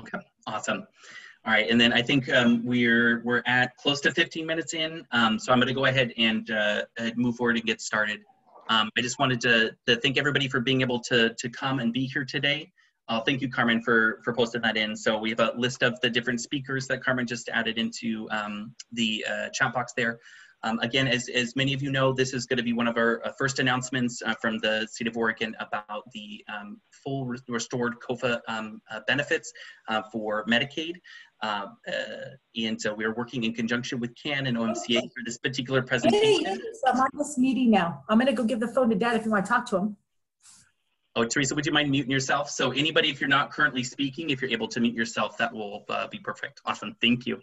Okay, awesome. All right, and then I think um, we're we're at close to 15 minutes in, um, so I'm going to go ahead and uh, move forward and get started. Um, I just wanted to, to thank everybody for being able to to come and be here today. Uh, thank you, Carmen, for for posting that in. So we have a list of the different speakers that Carmen just added into um, the uh, chat box there. Um, again, as, as many of you know, this is going to be one of our uh, first announcements uh, from the state of Oregon about the um, full re restored COFA um, uh, benefits uh, for Medicaid. Uh, uh, and so we're working in conjunction with CAN and OMCA for this particular presentation. Hey, I'm on this meeting now. I'm going to go give the phone to Dad if you want to talk to him. Oh, Teresa, would you mind muting yourself? So anybody, if you're not currently speaking, if you're able to mute yourself, that will be perfect. Awesome. Thank you.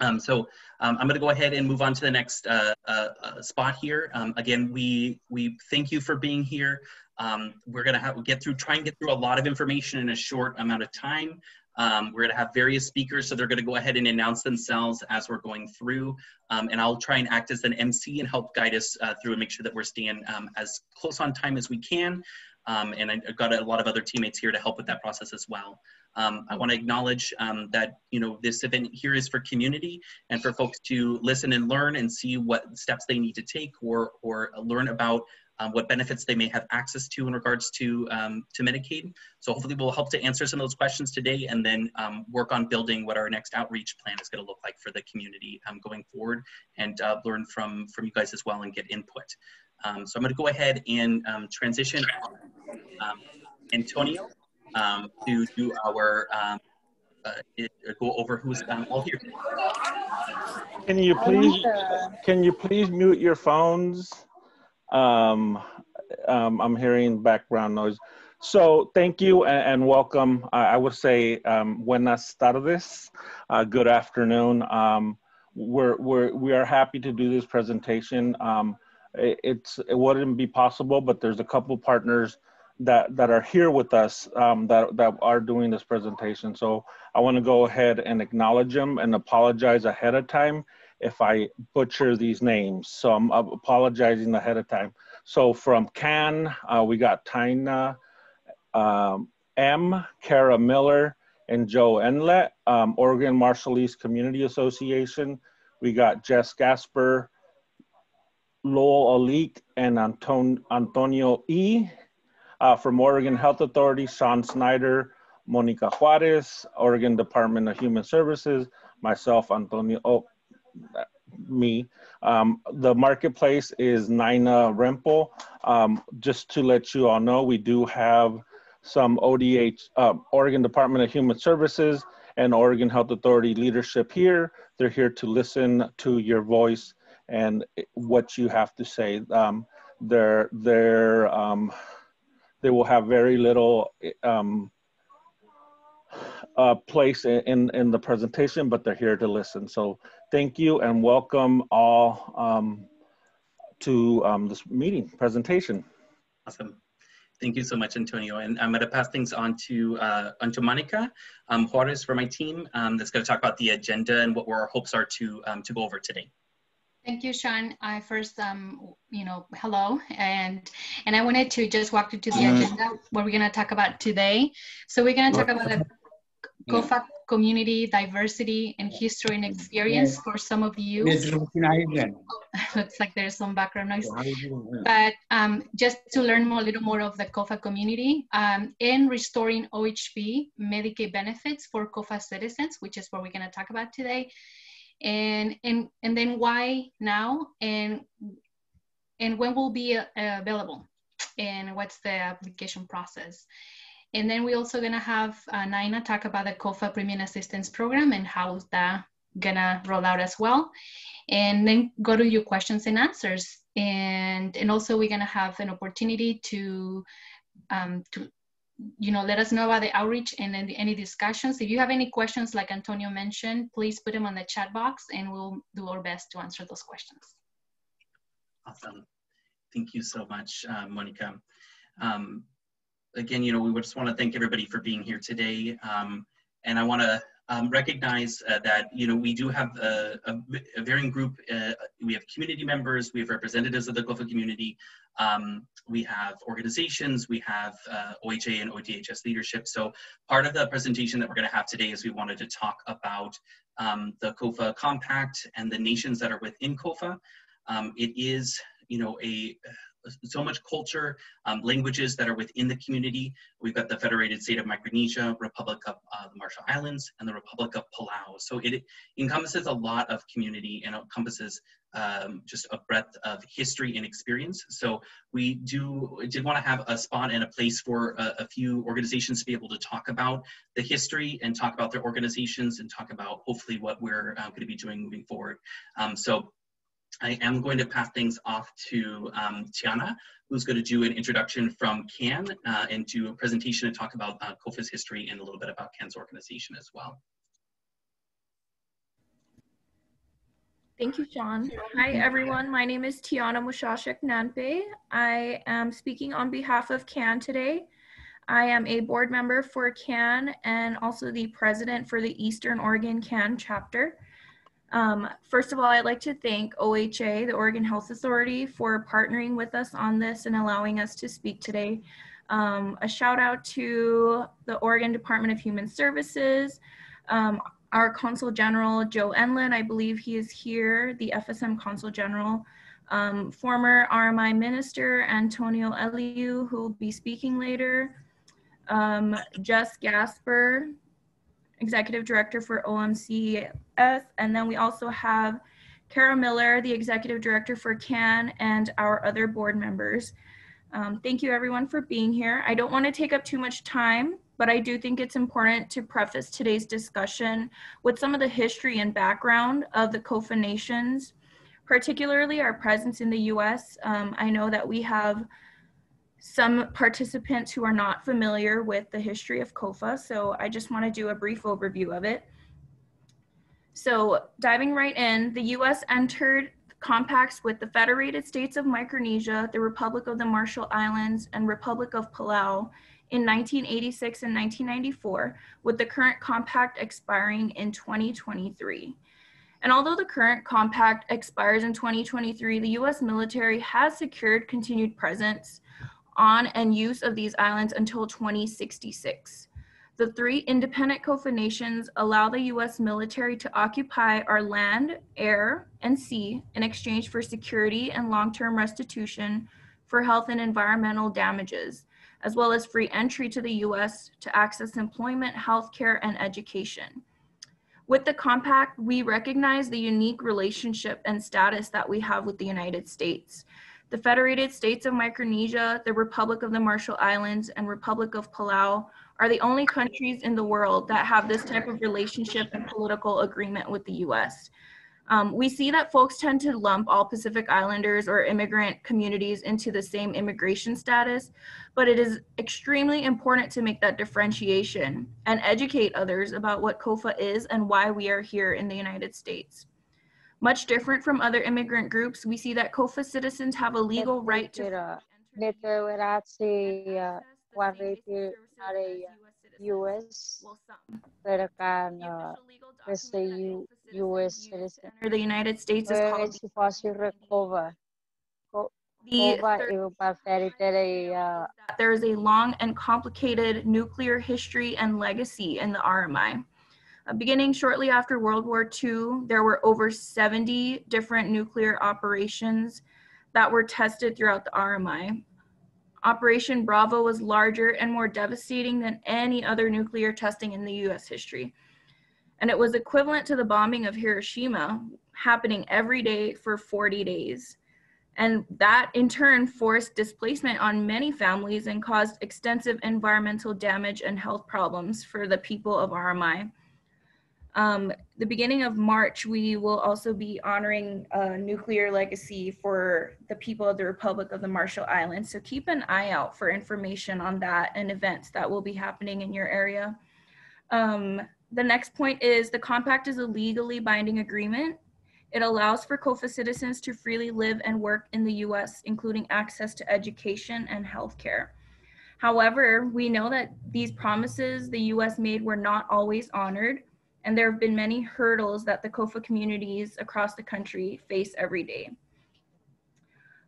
Um, so um, I'm going to go ahead and move on to the next uh, uh, uh, spot here. Um, again, we we thank you for being here. Um, we're going to get through, try and get through a lot of information in a short amount of time. Um, we're going to have various speakers, so they're going to go ahead and announce themselves as we're going through. Um, and I'll try and act as an MC and help guide us uh, through and make sure that we're staying as close on time as we can. and I've got a lot of other teammates here to help with that process as well. Um, I want to acknowledge um, that you know this event here is for community and for folks to listen and learn and see what steps they need to take or or learn about um, what benefits they may have access to in regards to um, to Medicaid. So hopefully we'll help to answer some of those questions today and then um, work on building what our next outreach plan is going to look like for the community um, going forward and uh, learn from from you guys as well and get input. so I'm going to go ahead and transition Antonio um, to do our um, uh, go over who's um, all here. Can you please can you please mute your phones? Um, um, I'm hearing background noise. So thank you and, and welcome. I, I, would say um, buenas tardes, uh, good afternoon. Um, we're, we're, we are happy to do this presentation. Um, it, it's, it wouldn't be possible, but there's a couple partners that that are here with us um, that that are doing this presentation. So I want to go ahead and acknowledge them and apologize ahead of time if I butcher these names. So I'm apologizing ahead of time. So from CAN, uh, we got Tina um, M, Kara Miller, and Joe Enlet. Um, Oregon Marshallese Community Association, we got Jess Gasper, Lowell Alik, and Anton Antonio E. Uh, from Oregon Health Authority, Sean Snyder, Monica Juarez, Oregon Department of Human Services, myself, Antonio, oh, me. Um, the marketplace is Nina Rempel. Um, just to let you all know, we do have some ODH, uh, Oregon Department of Human Services and Oregon Health Authority leadership here. They're here to listen to your voice and what you have to say. Um, they're, they're, um, they will have very little um, uh, place in, in the presentation, but they're here to listen. So thank you and welcome all um, to um, this meeting presentation. Awesome. Thank you so much, Antonio. And I'm going to pass things on to uh, Monica um, Juarez for my team um, that's going to talk about the agenda and what our hopes are to um, to go over today. Thank you, Sean. I first, um, you know, hello, and and I wanted to just walk you to the agenda what we're gonna talk about today. So we're gonna talk about the COFA community diversity and history and experience for some of you. Looks like there's some background noise. But um, just to learn more, a little more of the COFA community um, in restoring OHP Medicaid benefits for COFA citizens, which is what we're gonna talk about today and and and then why now? And and when will be uh, available? And what's the application process? And then we're also gonna have uh, Nina talk about the COFA Premium Assistance Program and how that gonna roll out as well. And then go to your questions and answers. And and also we're gonna have an opportunity to um, to you know, let us know about the outreach and then any discussions. If you have any questions, like Antonio mentioned, please put them on the chat box and we'll do our best to answer those questions. Awesome. Thank you so much, uh, Monica. Um, again, you know, we just want to thank everybody for being here today. Um, and I want to um, recognize uh, that you know we do have a, a, a varying group. Uh, we have community members, we have representatives of the COFA community, um, we have organizations, we have uh, OHA and ODHS leadership. So part of the presentation that we're going to have today is we wanted to talk about um, the COFA Compact and the nations that are within COFA. Um, it is, you know, a so much culture, um, languages that are within the community. We've got the Federated State of Micronesia, Republic of uh, the Marshall Islands, and the Republic of Palau. So it encompasses a lot of community and encompasses um, just a breadth of history and experience. So we do did want to have a spot and a place for a, a few organizations to be able to talk about the history and talk about their organizations and talk about hopefully what we're uh, going to be doing moving forward. Um, so I am going to pass things off to um, Tiana, who's going to do an introduction from CAN uh, and do a presentation and talk about uh, COFA's history and a little bit about CAN's organization as well. Thank you, Sean. Hi, everyone. My name is Tiana Mushashik Nanpe. I am speaking on behalf of CAN today. I am a board member for CAN and also the president for the Eastern Oregon CAN chapter. Um, first of all, I'd like to thank OHA, the Oregon Health Authority, for partnering with us on this and allowing us to speak today. Um, a shout out to the Oregon Department of Human Services, um, our Consul General, Joe Enlet, I believe he is here, the FSM Consul General, um, former RMI Minister Antonio Eliu, who will be speaking later, um, Jess Gasper, Executive Director for OMCS. And then we also have Kara Miller, the Executive Director for CAN, and our other board members. Um, thank you everyone for being here. I don't want to take up too much time, but I do think it's important to preface today's discussion with some of the history and background of the COFA nations, particularly our presence in the US. Um, I know that we have some participants who are not familiar with the history of COFA, so I just want to do a brief overview of it. So diving right in, the US entered compacts with the Federated States of Micronesia, the Republic of the Marshall Islands, and Republic of Palau in 1986 and 1994, with the current compact expiring in 2023. And although the current compact expires in 2023, the US military has secured continued presence on and use of these islands until 2066. The three independent COFA nations allow the US military to occupy our land, air, and sea in exchange for security and long-term restitution for health and environmental damages, as well as free entry to the US to access employment, healthcare, and education. With the compact, we recognize the unique relationship and status that we have with the United States. The Federated States of Micronesia, the Republic of the Marshall Islands, and Republic of Palau are the only countries in the world that have this type of relationship and political agreement with the US. Um, we see that folks tend to lump all Pacific Islanders or immigrant communities into the same immigration status, but it is extremely important to make that differentiation and educate others about what COFA is and why we are here in the United States. Much different from other immigrant groups, we see that COFA citizens have a legal right to US pero kan the US citizen or the United States is called recover. The uh, there is a long and complicated nuclear history and legacy in the RMI. Uh, beginning shortly after World War II, there were over 70 different nuclear operations that were tested throughout the RMI. Operation Bravo was larger and more devastating than any other nuclear testing in the US history. And it was equivalent to the bombing of Hiroshima happening every day for 40 days. And that in turn forced displacement on many families and caused extensive environmental damage and health problems for the people of RMI. Um, the beginning of March, we will also be honoring a nuclear legacy for the people of the Republic of the Marshall Islands. So keep an eye out for information on that and events that will be happening in your area. Um, the next point is the compact is a legally binding agreement. It allows for COFA citizens to freely live and work in the US, including access to education and healthcare. However, we know that these promises the US made were not always honored and there have been many hurdles that the COFA communities across the country face every day.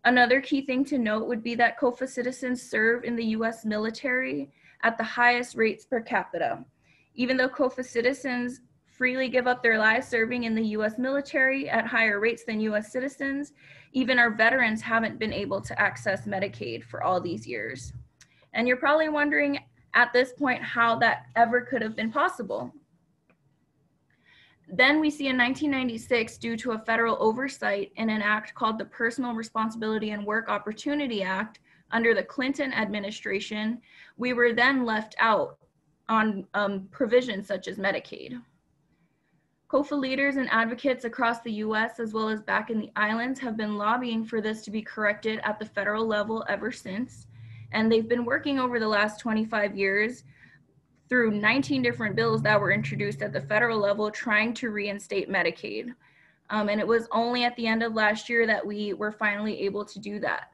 Another key thing to note would be that COFA citizens serve in the US military at the highest rates per capita. Even though COFA citizens freely give up their lives serving in the US military at higher rates than US citizens, even our veterans haven't been able to access Medicaid for all these years. And you're probably wondering at this point how that ever could have been possible. Then we see in 1996, due to a federal oversight in an act called the Personal Responsibility and Work Opportunity Act under the Clinton administration, we were then left out on um, provisions such as Medicaid. COFA leaders and advocates across the US, as well as back in the islands, have been lobbying for this to be corrected at the federal level ever since. And they've been working over the last 25 years through 19 different bills that were introduced at the federal level trying to reinstate Medicaid. Um, and it was only at the end of last year that we were finally able to do that.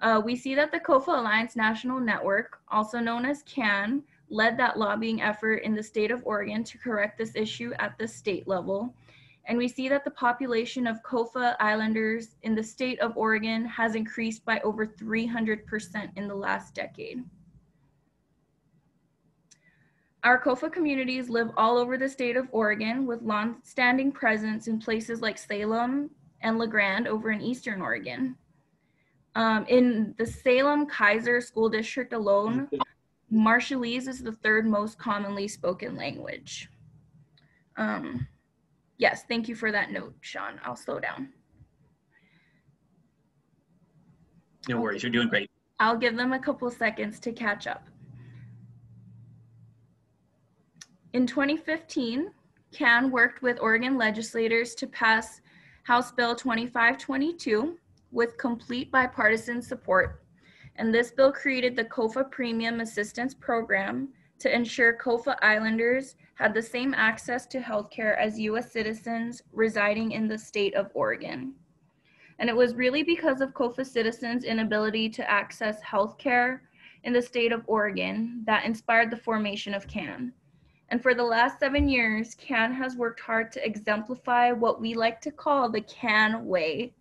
Uh, we see that the COFA Alliance National Network, also known as CAN, led that lobbying effort in the state of Oregon to correct this issue at the state level. And we see that the population of COFA Islanders in the state of Oregon has increased by over 300% in the last decade. Our COFA communities live all over the state of Oregon with long-standing presence in places like Salem and La Grande over in Eastern Oregon. Um, in the Salem Keizer School District alone, Marshallese is the third most commonly spoken language. Um, yes, thank you for that note, Sean. I'll slow down. No worries, you're doing great. I'll give them a couple seconds to catch up. In 2015, CAN worked with Oregon legislators to pass House Bill 2522 with complete bipartisan support and this bill created the COFA Premium Assistance Program to ensure COFA Islanders had the same access to healthcare as US citizens residing in the state of Oregon. And it was really because of COFA citizens' inability to access healthcare in the state of Oregon that inspired the formation of CAN. And for the last seven years, CAN has worked hard to exemplify what we like to call the CAN way,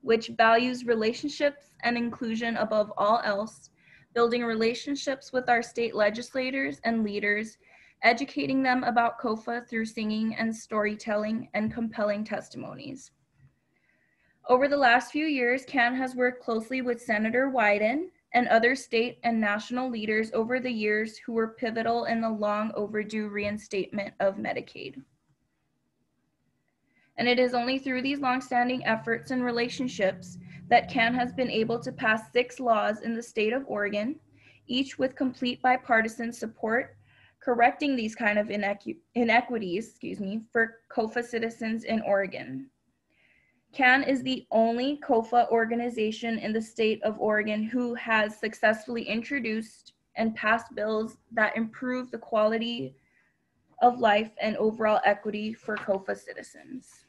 which values relationships and inclusion above all else, building relationships with our state legislators and leaders, educating them about COFA through singing and storytelling and compelling testimonies. Over the last few years, CAN has worked closely with Senator Wyden and other state and national leaders over the years who were pivotal in the long overdue reinstatement of Medicaid. And it is only through these longstanding efforts and relationships that CAN has been able to pass six laws in the state of Oregon, each with complete bipartisan support, correcting these kind of inequ inequities, excuse me, for COFA citizens in Oregon. CAN is the only COFA organization in the state of Oregon who has successfully introduced and passed bills that improve the quality of life and overall equity for COFA citizens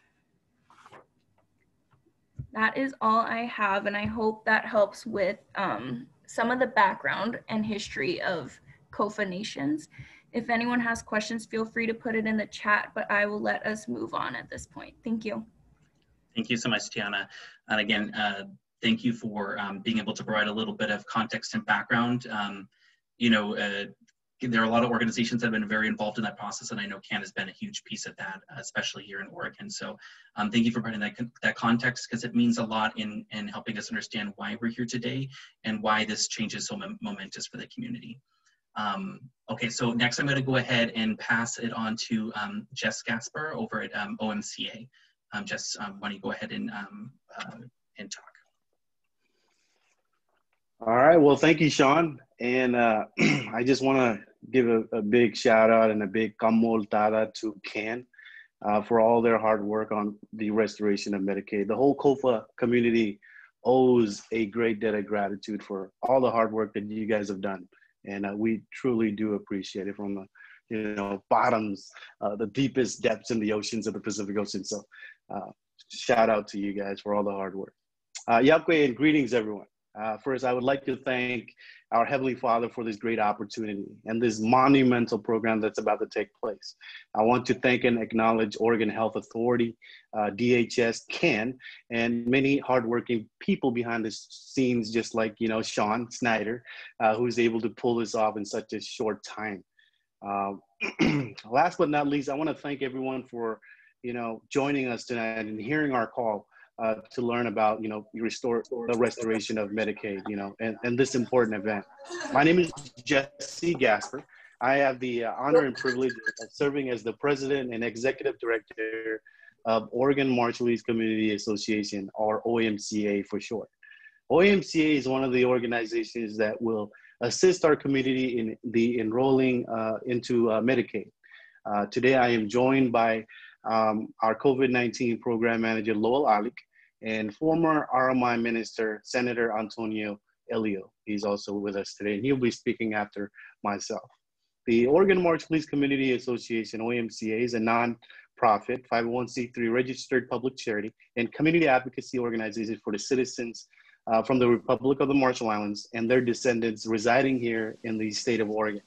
that is all I have, and I hope that helps with um, some of the background and history of COFA nations. If anyone has questions, feel free to put it in the chat, but I will let us move on at this point. Thank you. Thank you so much, Tiana. And again, uh, thank you for um, being able to provide a little bit of context and background. Um, you know, uh, there are a lot of organizations that have been very involved in that process, and I know CAN has been a huge piece of that, especially here in Oregon. So um, thank you for providing that, that context because it means a lot in, in helping us understand why we're here today and why this change is so momentous for the community. Um, okay, so next I'm going to go ahead and pass it on to um, Jess Gasper over at um, OMCA. Um, Jess, um, why don't you go ahead and, uh, and talk. All right, well, thank you, Sean. And uh, I just want to give a, a, big shout out and a big kamoltada to CAN uh, for all their hard work on the restoration of Medicaid. The whole COFA community owes a great debt of gratitude for all the hard work that you guys have done. And uh, we truly do appreciate it from the you know bottoms, uh, the deepest depths in the oceans of the Pacific Ocean. So uh, shout out to you guys for all the hard work. Uh, and greetings everyone. Uh, first, I would like to thank our Heavenly Father for this great opportunity and this monumental program that's about to take place. I want to thank and acknowledge Oregon Health Authority, uh, DHS, CAN, and many hardworking people behind the scenes, just like, you know, Sean Snyder, uh, who's able to pull this off in such a short time. Uh, last but not least, I want to thank everyone for, you know, joining us tonight and hearing our call uh, to learn about, you know, restore the restoration of Medicaid, you know, and, and this important event. My name is Jesse Gasper. I have the uh, honor and privilege of serving as the president and executive director of Oregon Marshallese Community Association, or OMCA for short. OMCA is one of the organizations that will assist our community in the enrolling uh, into uh, Medicaid. Uh, today, I am joined by um, our COVID-19 program manager, Lowell Alik, and former RMI minister, Senator Antonio Elio. He's also with us today, and he'll be speaking after myself. The Oregon Marshallese Community Association, OMCA, is a non-profit 501c3 registered public charity and community advocacy organization for the citizens uh, from the Republic of the Marshall Islands and their descendants residing here in the state of Oregon.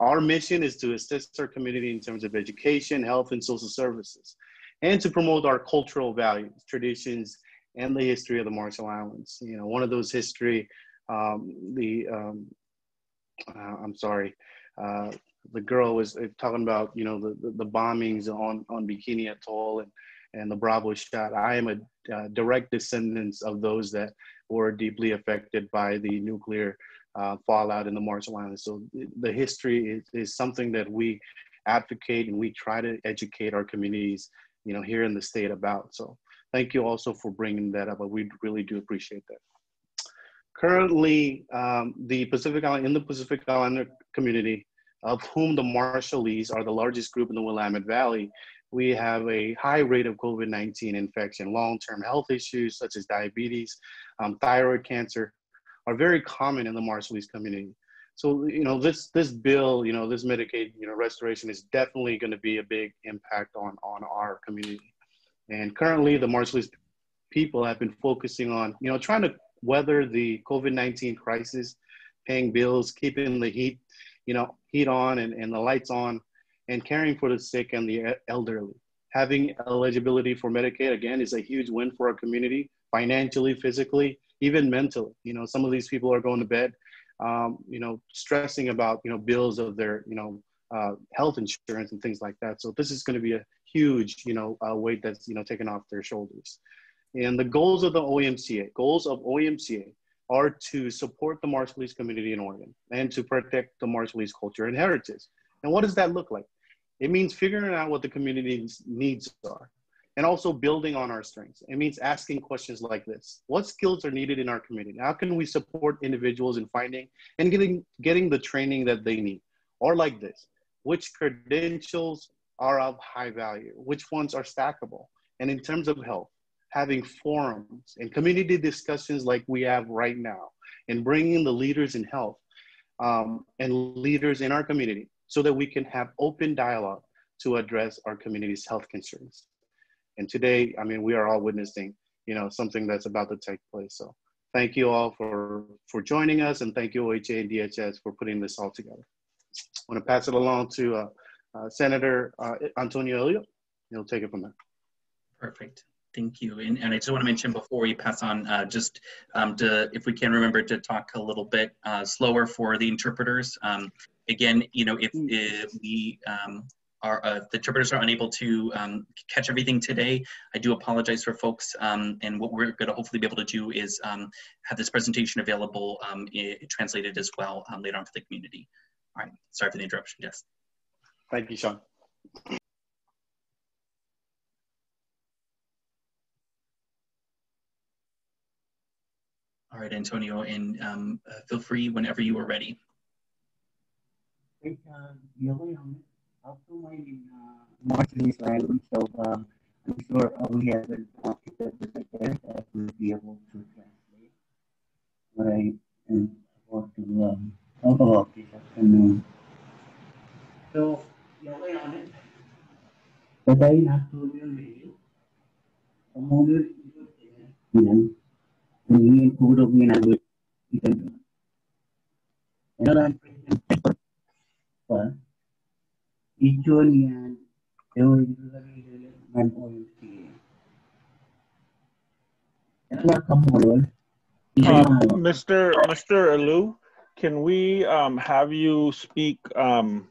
Our mission is to assist our community in terms of education, health, and social services, and to promote our cultural values, traditions, and the history of the Marshall Islands. You know, one of those history, um, the, um, uh, I'm sorry, uh, the girl was talking about, you know, the, the, the, bombings on, on Bikini Atoll and, and the Bravo shot. I am a uh, direct descendant of those that were deeply affected by the nuclear uh, fallout in the Marshall Islands. So the history is, is something that we advocate and we try to educate our communities, you know, here in the state about. So thank you also for bringing that up. But We really do appreciate that. Currently, um, the Pacific Island, in the Pacific Islander community, of whom the Marshallese are the largest group in the Willamette Valley, we have a high rate of COVID-19 infection. Long-term health issues such as diabetes, um, thyroid cancer are very common in the Marshallese community. So, you know, this, this bill, you know, this Medicaid, you know, restoration is definitely going to be a big impact on, on our community. And currently the Marshallese people have been focusing on, you know, trying to weather the COVID-19 crisis, paying bills, keeping the heat, you know, heat on and, and the lights on and caring for the sick and the elderly. Having eligibility for Medicaid, again, is a huge win for our community, financially, physically, even mentally. You know, some of these people are going to bed, um, you know, stressing about, you know, bills of their, you know, uh, health insurance and things like that. So this is going to be a huge, you know, uh, weight that's, you know, taken off their shoulders. And the goals of the OMCA, goals of OMCA are to support the Marshallese community in Oregon and to protect the Marshallese culture and heritage. And what does that look like? It means figuring out what the community's needs are and also building on our strengths. It means asking questions like this. What skills are needed in our community? How can we support individuals in finding and getting, getting the training that they need? Or like this, which credentials are of high value? Which ones are stackable? And in terms of health, having forums and community discussions like we have right now and bringing the leaders in health um, and leaders in our community so that we can have open dialogue to address our community's health concerns. And today, I mean, we are all witnessing, you know, something that's about to take place. So thank you all for, for joining us and thank you OHA and DHS for putting this all together. I want to pass it along to uh, uh, Senator uh, Antonio Elio. He'll take it from there. Perfect. Thank you. And, and I just want to mention before we pass on, uh, just um, to, if we can remember to talk a little bit uh, slower for the interpreters. Um, again, you know, if, if we um, are, uh, the interpreters are unable to um, catch everything today, I do apologize for folks. Um, and what we're going to hopefully be able to do is um, have this presentation available um, translated as well um, later on for the community. All right, sorry for the interruption, Jess. Thank you, Sean. All right, Antonio, and um, uh, feel free whenever you are ready. Uh, to my uh, mostly Israel. So um, I'm sure uh, we have interpreter there that will be able to translate what I to um, talk about this afternoon. So, Yahweh on it. Patay na tuloy yung video. Ang mga yan, hindi kulog niya na kita doon. Ano lang President pa, ijon yan, teori man OMCA. Ano Um, Mr. Mr. Alu, can we um, have you speak um,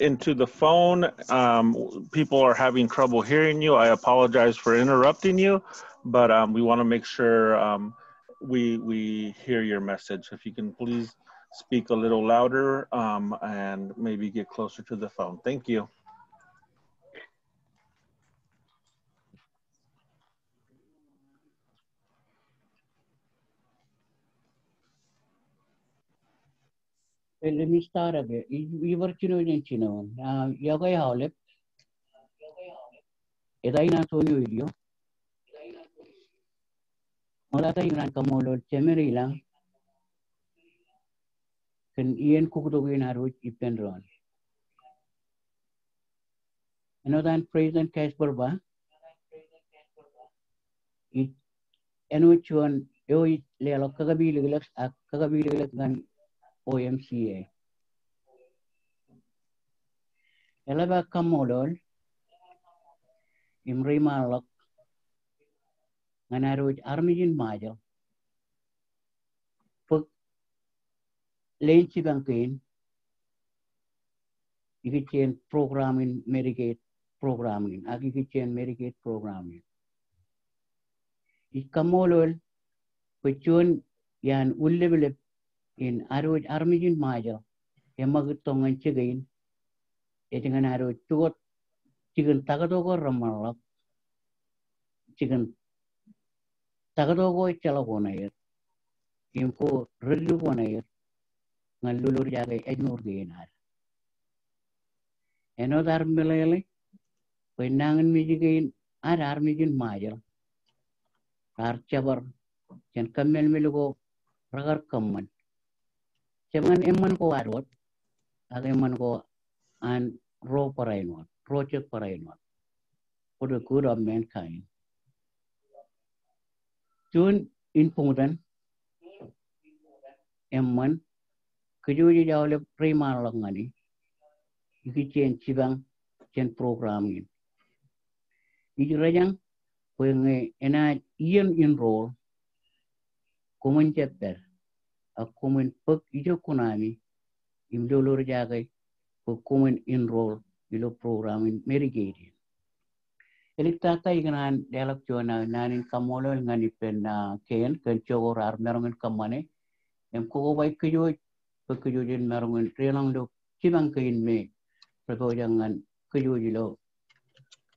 into the phone? Um, people are having trouble hearing you. I apologize for interrupting you, but um, we want to make sure um, we we hear your message. If you can please speak a little louder um, and maybe get closer to the phone. Thank you. Let me start again. We were chino yin chino. Na yoga hawlep. Eda ina to lang. Kan iyan kukudo ina ro ipen ron. Ano dan President Gasper ba? It ano chuan yo lelo kagabilig ak kagabilig gan OMCA. Elaba kamolol imri malak nganaruj armijin majal leitje dan geen. Ik heb geen programma, Medicaid programma. Ik heb geen Medicaid programma. Ik kan molen, pechon, jan ullevel in Aruj Armijin Maja, en mag het tong en chigain, eten een Aruj tot chicken tagadogo ramala, chicken tagadogo chalagonair, dengan lulur jari enur dinar. Eno dar melele, penangan mijikin ar ar mijin majal. Ar cabar, jen kemel meluko ragar kemen. Cuman eman ko arut, ag eman ko an ro parainwat, rojek parainwat. Kudu kudu mankind. Tun in eman, kejuji dia oleh prima lang ni. Iki chen cibang chen program ni. Iki rajang koyang ena ien enroll kumun chapter. A kumun pak ijo kunami im dolor jaga ko kumun enroll ilo program in merigate Elik tata ikanan dialog jona nanin kamolol lah ngani pen ken kencogor armerongin kamane em kokobai kujoj ke yujin marungin trilang do kibang ke in me prabo jangan ke yujilo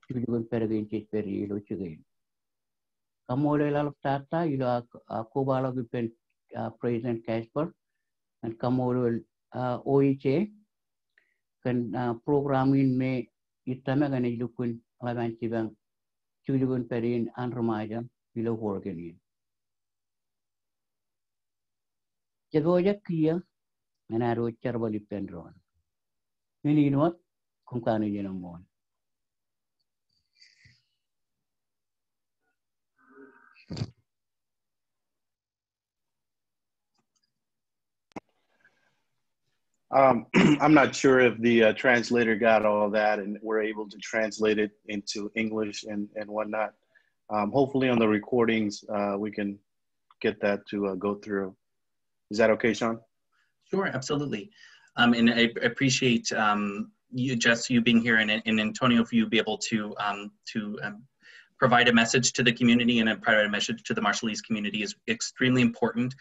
yujin pergin cis peri lo cugin kamole lalap tata yulo aku balo gipen ah, president Casper. Dan kamu kamole ah, OIC kan ah, program in me itame kan yujukun laban kibang yujin perin an rumajan yulo work Jadi wajah kia, menaro charbali pendron. Ini inwat kung kano yun ang mon. Um, I'm not sure if the uh, translator got all that and we're able to translate it into English and, and whatnot. Um, hopefully on the recordings, uh, we can get that to uh, go through. Is that okay, Sean? Sure, absolutely. Um, and I appreciate um, you, Jess, you being here and, and Antonio, for you be able to, um, to um, provide a message to the community and provide a message to the Marshallese community is extremely important.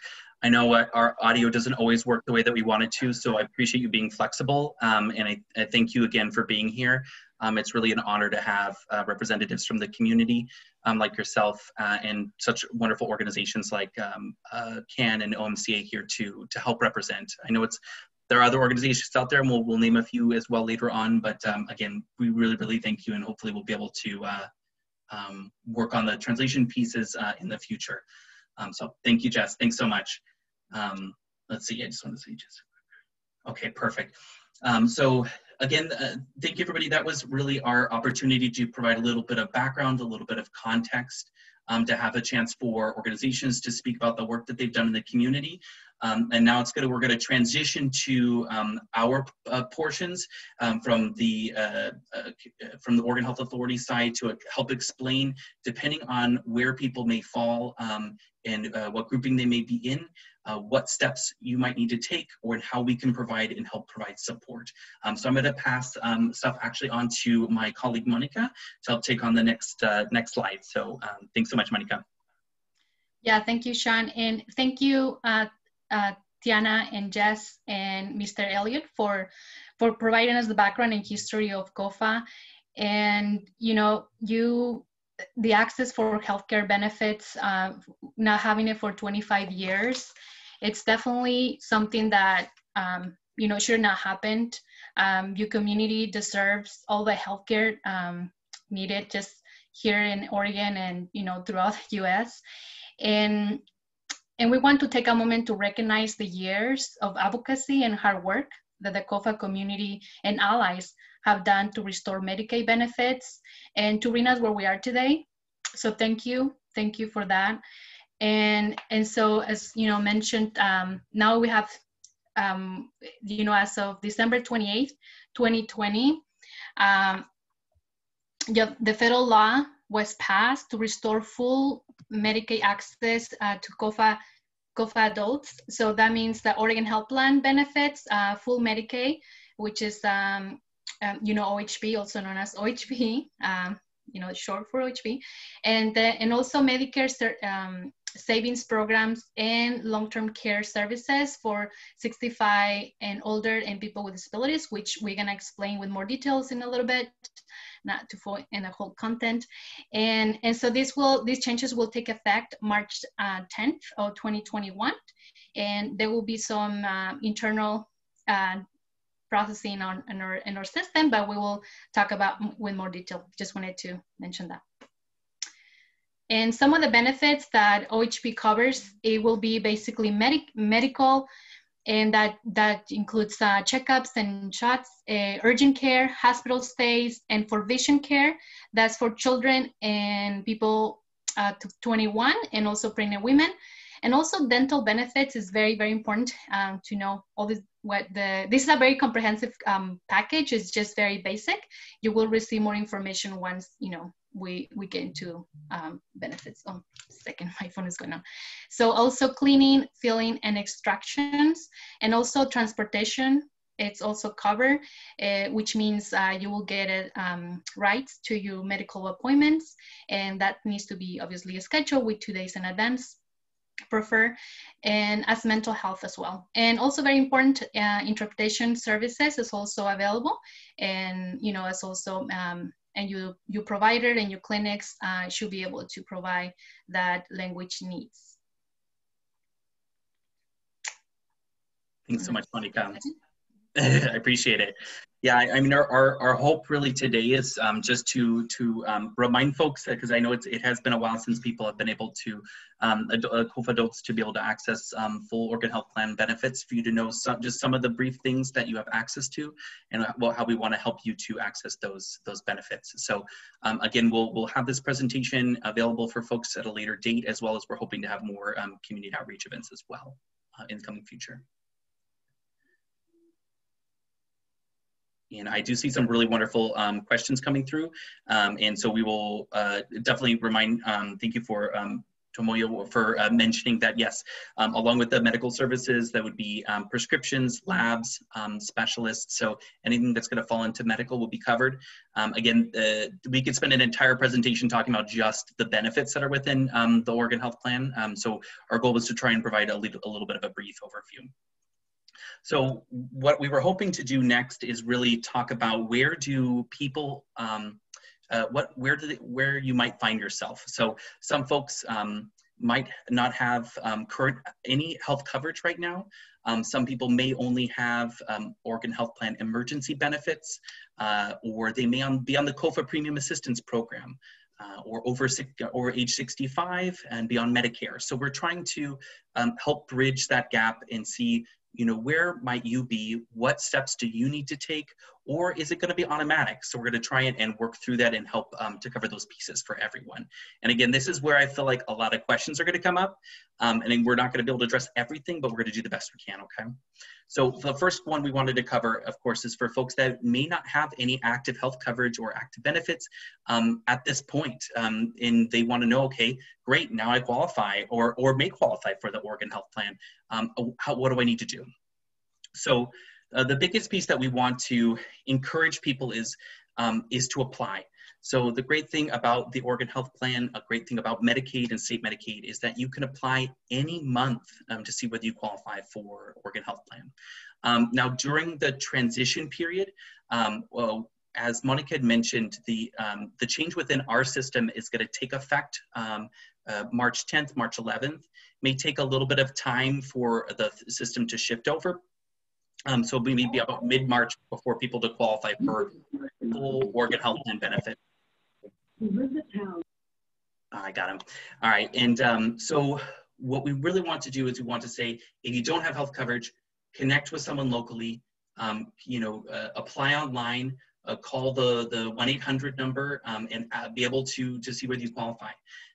I know our audio doesn't always work the way that we want it to, so I appreciate you being flexible. Um, and I, I, thank you again for being here. Um, it's really an honor to have uh, representatives from the community um, like yourself uh, and such wonderful organizations like um, uh, CAN and OMCA here to, to help represent. I know it's there are other organizations out there, and we'll, we'll name a few as well later on. But um, again, we really, really thank you, and hopefully we'll be able to uh, um, work on the translation pieces uh, in the future. Um, so thank you, Jess. Thanks so much. Let's see. I just want to see Jess. Okay, perfect. So again, uh, thank you, everybody. That was really our opportunity to provide a little bit of background, a little bit of context um, to have a chance for organizations to speak about the work that they've done in the community. Um, and now it's gonna, we're gonna transition to um, our uh, portions um, from the uh, uh, from the Oregon Health Authority side to help explain, depending on where people may fall um, and uh, what grouping they may be in, uh, what steps you might need to take or how we can provide and help provide support. Um, so I'm going to pass um, stuff actually on to my colleague Monica to help take on the next uh, next slide. So um, thanks so much, Monica. Yeah, thank you, Sean. And thank you, uh, uh, Tiana and Jess and Mr. Elliott for, for providing us the background and history of COFA. And, you know, you the access for healthcare benefits, uh, not having it for 25 years, it's definitely something that um, you know should not happen. Um, your community deserves all the healthcare um, needed just here in Oregon and you know throughout the U.S. and and we want to take a moment to recognize the years of advocacy and hard work that the COFA community and allies have done to restore Medicaid benefits and to bring us where we are today. So thank you, thank you for that. And and so as you know mentioned, um, now we have, um, you know, as of December 28th, 2020, um, the, federal law was passed to restore full Medicaid access uh, to COFA COFA adults. So that means the Oregon Health Plan benefits, uh, full Medicaid, which is um, um, you know, OHP, also known as OHP, um, you know, short for OHP, and, and also Medicare savings programs and long-term care services for 65 and older and people with disabilities, which we're gonna explain with more details in a little bit, not to fall in the whole content. And, and so this will, these changes will take effect March uh, 10th of 2021. And there will be some uh, internal uh, processing on in our, in our system, but we will talk about with more detail. Just wanted to mention that. And some of the benefits that OHP covers, it will be basically medic medical, and that, that includes uh, checkups and shots, uh, urgent care, hospital stays, and for vision care, that's for children and people uh, to 21 and also pregnant women. And also dental benefits is very, very important um, to know all this, what the, this is a very comprehensive um, package. It's just very basic. You will receive more information once, you know, we, we get into um, benefits. Oh, second, my phone is going on. So also cleaning, filling, and extractions, and also transportation. It's also covered, uh, which means uh, you will get um, rights to your medical appointments, and that needs to be obviously scheduled with two days in advance prefer and as mental health as well and also very important uh, interpretation services is also available and you know it's also um, and you your provider and your clinics uh, should be able to provide that language needs. Thanks so much monica. I appreciate it yeah, I, mean, our, our, our, hope really today is um, just to to um, remind folks, because I know it's, it has been a while since people have been able to, um, adult, uh, adults to be able to access um, full Oregon Health Plan benefits, for you to know some, just some of the brief things that you have access to, and how we want to help you to access those those benefits. So um, again, we'll we'll have this presentation available for folks at a later date, as well as we're hoping to have more um, community outreach events as well uh, in the coming future. And I do see some really wonderful um, questions coming through. Um, and so we will uh, definitely remind, um, thank you for um, Tomoyo for uh, mentioning that, yes, um, along with the medical services, that would be um, prescriptions, labs, specialists. So anything that's going to fall into medical will be covered. Again, uh, we could spend an entire presentation talking about just the benefits that are within the Oregon Health Plan. So our goal was to try and provide a, a little bit of a brief overview. So what we were hoping to do next is really talk about where do people, um, uh, what, where do they, where you might find yourself. So some folks um, might not have um, current any health coverage right now. Um, some people may only have um, Oregon Health Plan emergency benefits, uh, or they may on, be on the COFA Premium Assistance Program. Uh, or over six or age 65 and beyond Medicare. So we're trying to um, help bridge that gap and see you know, where might you be? What steps do you need to take? Or is it going to be automatic? So we're going to try and, and work through that and help um, to cover those pieces for everyone. And again, this is where I feel like a lot of questions are going to come up. Um, and we're not going to be able to address everything, but we're going to do the best we can, okay? So the first one we wanted to cover, of course, is for folks that may not have any active health coverage or active benefits um, at this point. Um, and they want to know, okay, great, now I qualify or, or may qualify for the Oregon Health Plan. Um, how, what do I need to do? So uh, the biggest piece that we want to encourage people is, um, is to apply. So the great thing about the Oregon Health Plan, a great thing about Medicaid and state Medicaid is that you can apply any month um, to see whether you qualify for Oregon Health Plan. Um, now during the transition period, um, well, as Monica had mentioned, the, um, the change within our system is gonna take effect um, uh, March 10th, March 11th. May take a little bit of time for the system to shift over, um, so we may be about mid-March before people to qualify for full Oregon Health Plan benefit. I got him. All right, and um, so what we really want to do is we want to say, if you don't have health coverage, connect with someone locally. Um, you know, uh, apply online, uh, call the the one eight hundred number, um, and uh, be able to to see whether you qualify.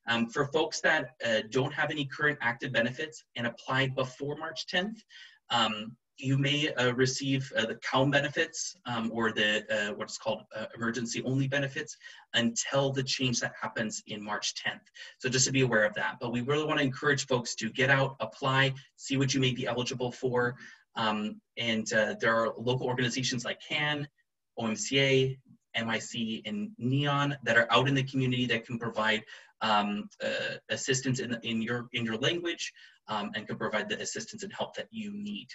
Um, for folks that uh, don't have any current active benefits and applied before March tenth, um, you may uh, receive uh, the CAWEM benefits um, or the uh, what's called uh, emergency only benefits until the change that happens in March 10th. So just to be aware of that. But we really want to encourage folks to get out, apply, see what you may be eligible for. Um, and uh, there are local organizations like CAN, OMCA, MIC, and NEON that are out in the community that can provide um, uh, assistance in, in, your, in your language um, and can provide the assistance and help that you need.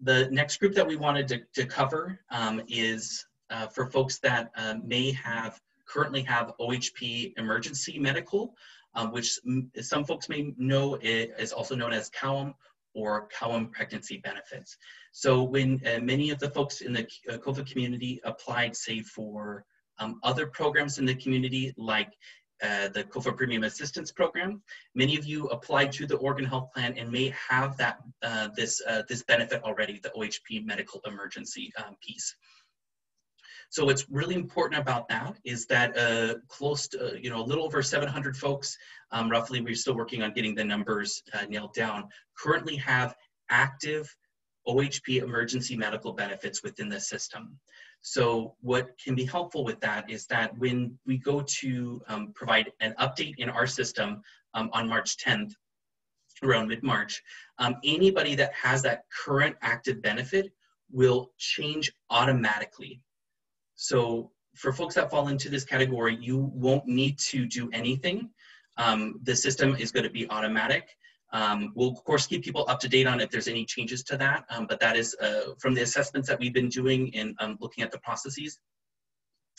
The next group that we wanted to, to cover um, is uh, for folks that uh, may have currently have OHP emergency medical, um, which some folks may know is also known as CAWEM or CAWEM pregnancy benefits. So when uh, many of the folks in the uh, COFA community applied, say, for um, other programs in the community like uh, the COFA Premium Assistance Program. Many of you applied to the Oregon Health Plan and may have that uh, this uh, this benefit already, the OHP medical emergency um, piece. So what's really important about that is that uh, close to, you know, a little over 700 folks, um, roughly, we're still working on getting the numbers uh, nailed down, currently have active OHP emergency medical benefits within the system. So what can be helpful with that is that when we go to um, provide an update in our system um, on March 10th, around mid-March, um, anybody that has that current active benefit will change automatically. So for folks that fall into this category, you won't need to do anything. Um, the system is going to be automatic. Um, we'll of course keep people up to date on if there's any changes to that, um, but that is uh, from the assessments that we've been doing and um, looking at the processes,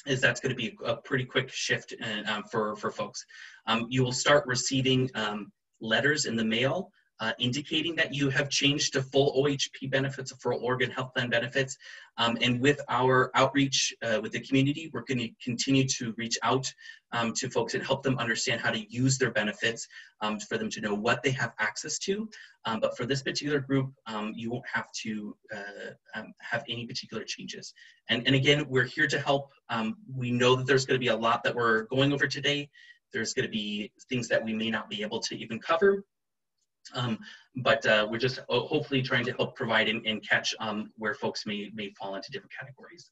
is that's going to be a pretty quick shift uh, um, for, for folks. Um, you will start receiving um, letters in the mail uh, indicating that you have changed to full OHP benefits, full Oregon Health Plan benefits. Um, and with our outreach uh, with the community, we're going to continue to reach out um, to folks and help them understand how to use their benefits um, for them to know what they have access to. Um, but for this particular group, um, you won't have to uh, um, have any particular changes. And, and again, we're here to help. we know that there's going to be a lot that we're going over today. There's going to be things that we may not be able to even cover. Um, but uh, we're just hopefully trying to help provide and, and catch um, where folks may, may fall into different categories.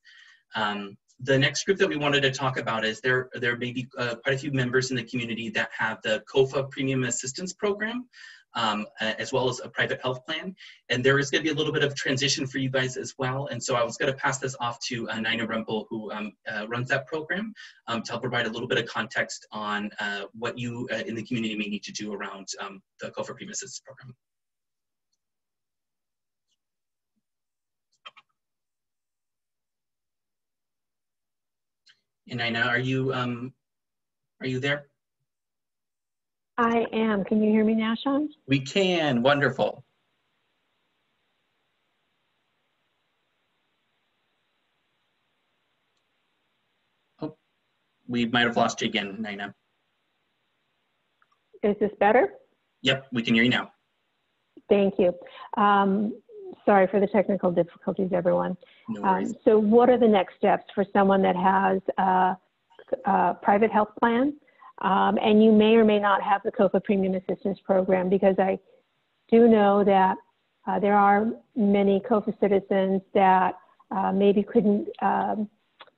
Um, the next group that we wanted to talk about is there, there may be uh, quite a few members in the community that have the COFA Premium Assistance Program um, as well as a private health plan. And there is going to be a little bit of transition for you guys as well. And so I was going to pass this off to uh, Nina Rempel, who um, uh, runs that program, um, to help provide a little bit of context on uh, what you uh, in the community may need to do around um, the COFA Premium Assistance Program. And Nina, are you um, are you there? I am. Can you hear me now, Sean? We can. Wonderful. Oh, we might have lost you again, Nina. Is this better? Yep, we can hear you now. Thank you. Um, sorry for the technical difficulties, everyone. No Um, so what are the next steps for someone that has a, a private health plan? Um, and you may or may not have the COFA Premium Assistance Program because I do know that uh, there are many COFA citizens that uh, maybe couldn't um,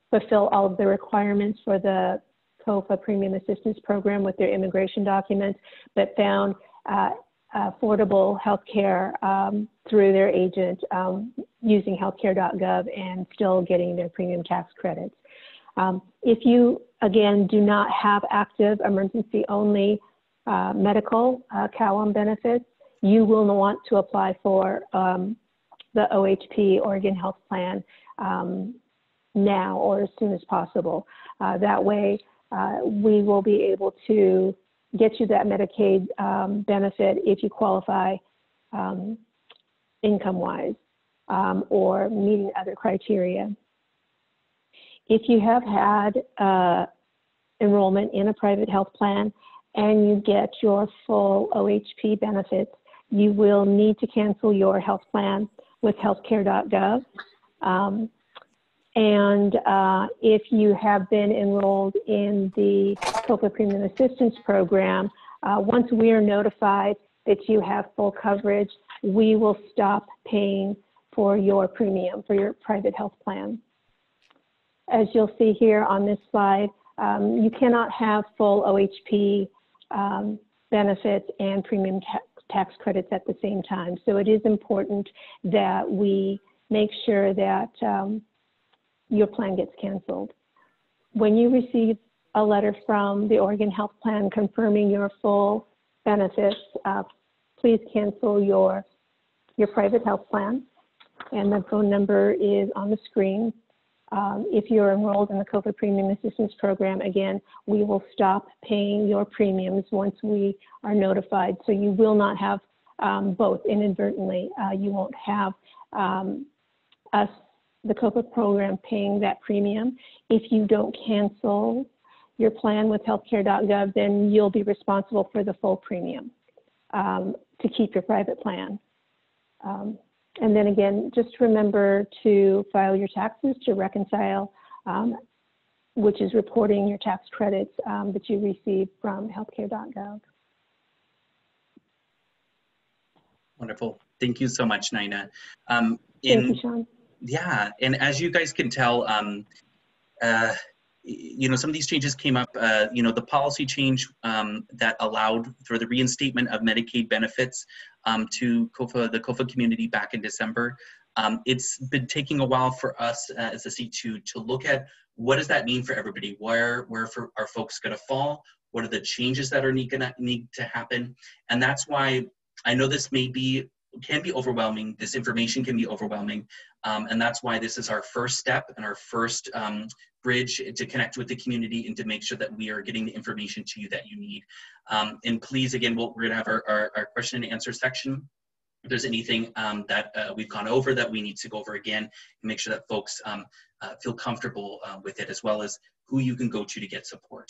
fulfill all of the requirements for the COFA Premium Assistance Program with their immigration documents, but found uh, affordable health care um, through their agent um, using healthcare.gov and still getting their premium tax credits. Um, if you, again, do not have active emergency only uh, medical uh, CAWEM benefits, you will want to apply for um, the OHP Oregon Health Plan um, now or as soon as possible. Uh, that way, uh, we will be able to get you that Medicaid um, benefit if you qualify um, income wise um, or meeting other criteria. If you have had uh, enrollment in a private health plan and you get your full OHP benefits, you will need to cancel your health plan with healthcare.gov. Um, and uh, if you have been enrolled in the COFA Premium Assistance Program, uh, once we are notified that you have full coverage, we will stop paying for your premium for your private health plan. As you'll see here on this slide, um, you cannot have full OHP um, benefits and premium ta tax credits at the same time. So it is important that we make sure that um, your plan gets canceled. When you receive a letter from the Oregon Health Plan confirming your full benefits, uh, please cancel your, your private health plan. And the phone number is on the screen. Um, if you're enrolled in the COFA Premium Assistance Program, again, we will stop paying your premiums once we are notified. So you will not have um, both inadvertently. Uh, you won't have um, us the COFA program paying that premium. If you don't cancel your plan with healthcare.gov, then you'll be responsible for the full premium um, to keep your private plan. Um, and then again, just remember to file your taxes to reconcile, um, which is reporting your tax credits um, that you receive from healthcare.gov. Wonderful. Thank you so much, Nina. Um, Thank you, Sean. Yeah, and as you guys can tell, um, uh, you know, some of these changes came up, uh, you know, the policy change um, that allowed for the reinstatement of Medicaid benefits um, to COFA, the COFA community back in December. Um, it's been taking a while for us uh, as a C2 to look at what does that mean for everybody? Where, where for, are folks gonna fall? What are the changes that are need, gonna need to happen? And that's why I know this may be can be overwhelming. This information can be overwhelming. Um, and that's why this is our first step and our first um, bridge to connect with the community and to make sure that we are getting the information to you that you need. Um, and please, again, we'll, we're gonna have our, our, our, question and answer section. If there's anything um, that uh, we've gone over that we need to go over again, and make sure that folks um, uh, feel comfortable uh, with it, as well as who you can go to to get support.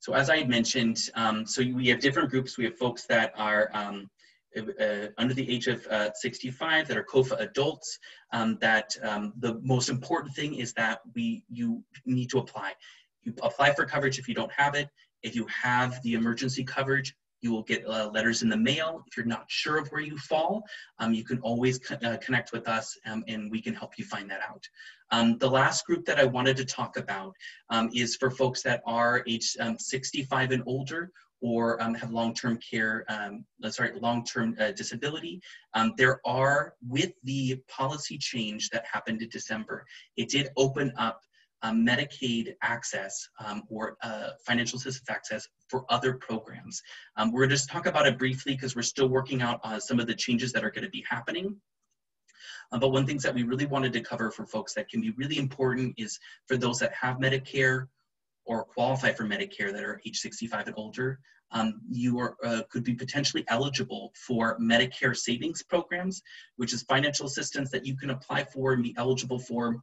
So as I had mentioned, um, so we have different groups. We have folks that are um, uh, under the age of uh, 65 that are COFA adults. Um, that um, the most important thing is that we you need to apply. You apply for coverage if you don't have it. If you have the emergency coverage, you will get uh, letters in the mail. If you're not sure of where you fall, um, you can always co uh, connect with us um, and we can help you find that out. Um, the last group that I wanted to talk about um, is for folks that are age um, 65 and older or um, have long-term care, uh, sorry, long-term uh, disability. there are, with the policy change that happened in December, it did open up um, Medicaid access um, or uh, financial assistance access for other programs. Um, we're going to just talk about it briefly because we're still working out uh, some of the changes that are going to be happening. Uh, but one things that we really wanted to cover for folks that can be really important is for those that have Medicare or qualify for Medicare that are age 65 and older, um, you are, uh, could be potentially eligible for Medicare savings programs, which is financial assistance that you can apply for and be eligible for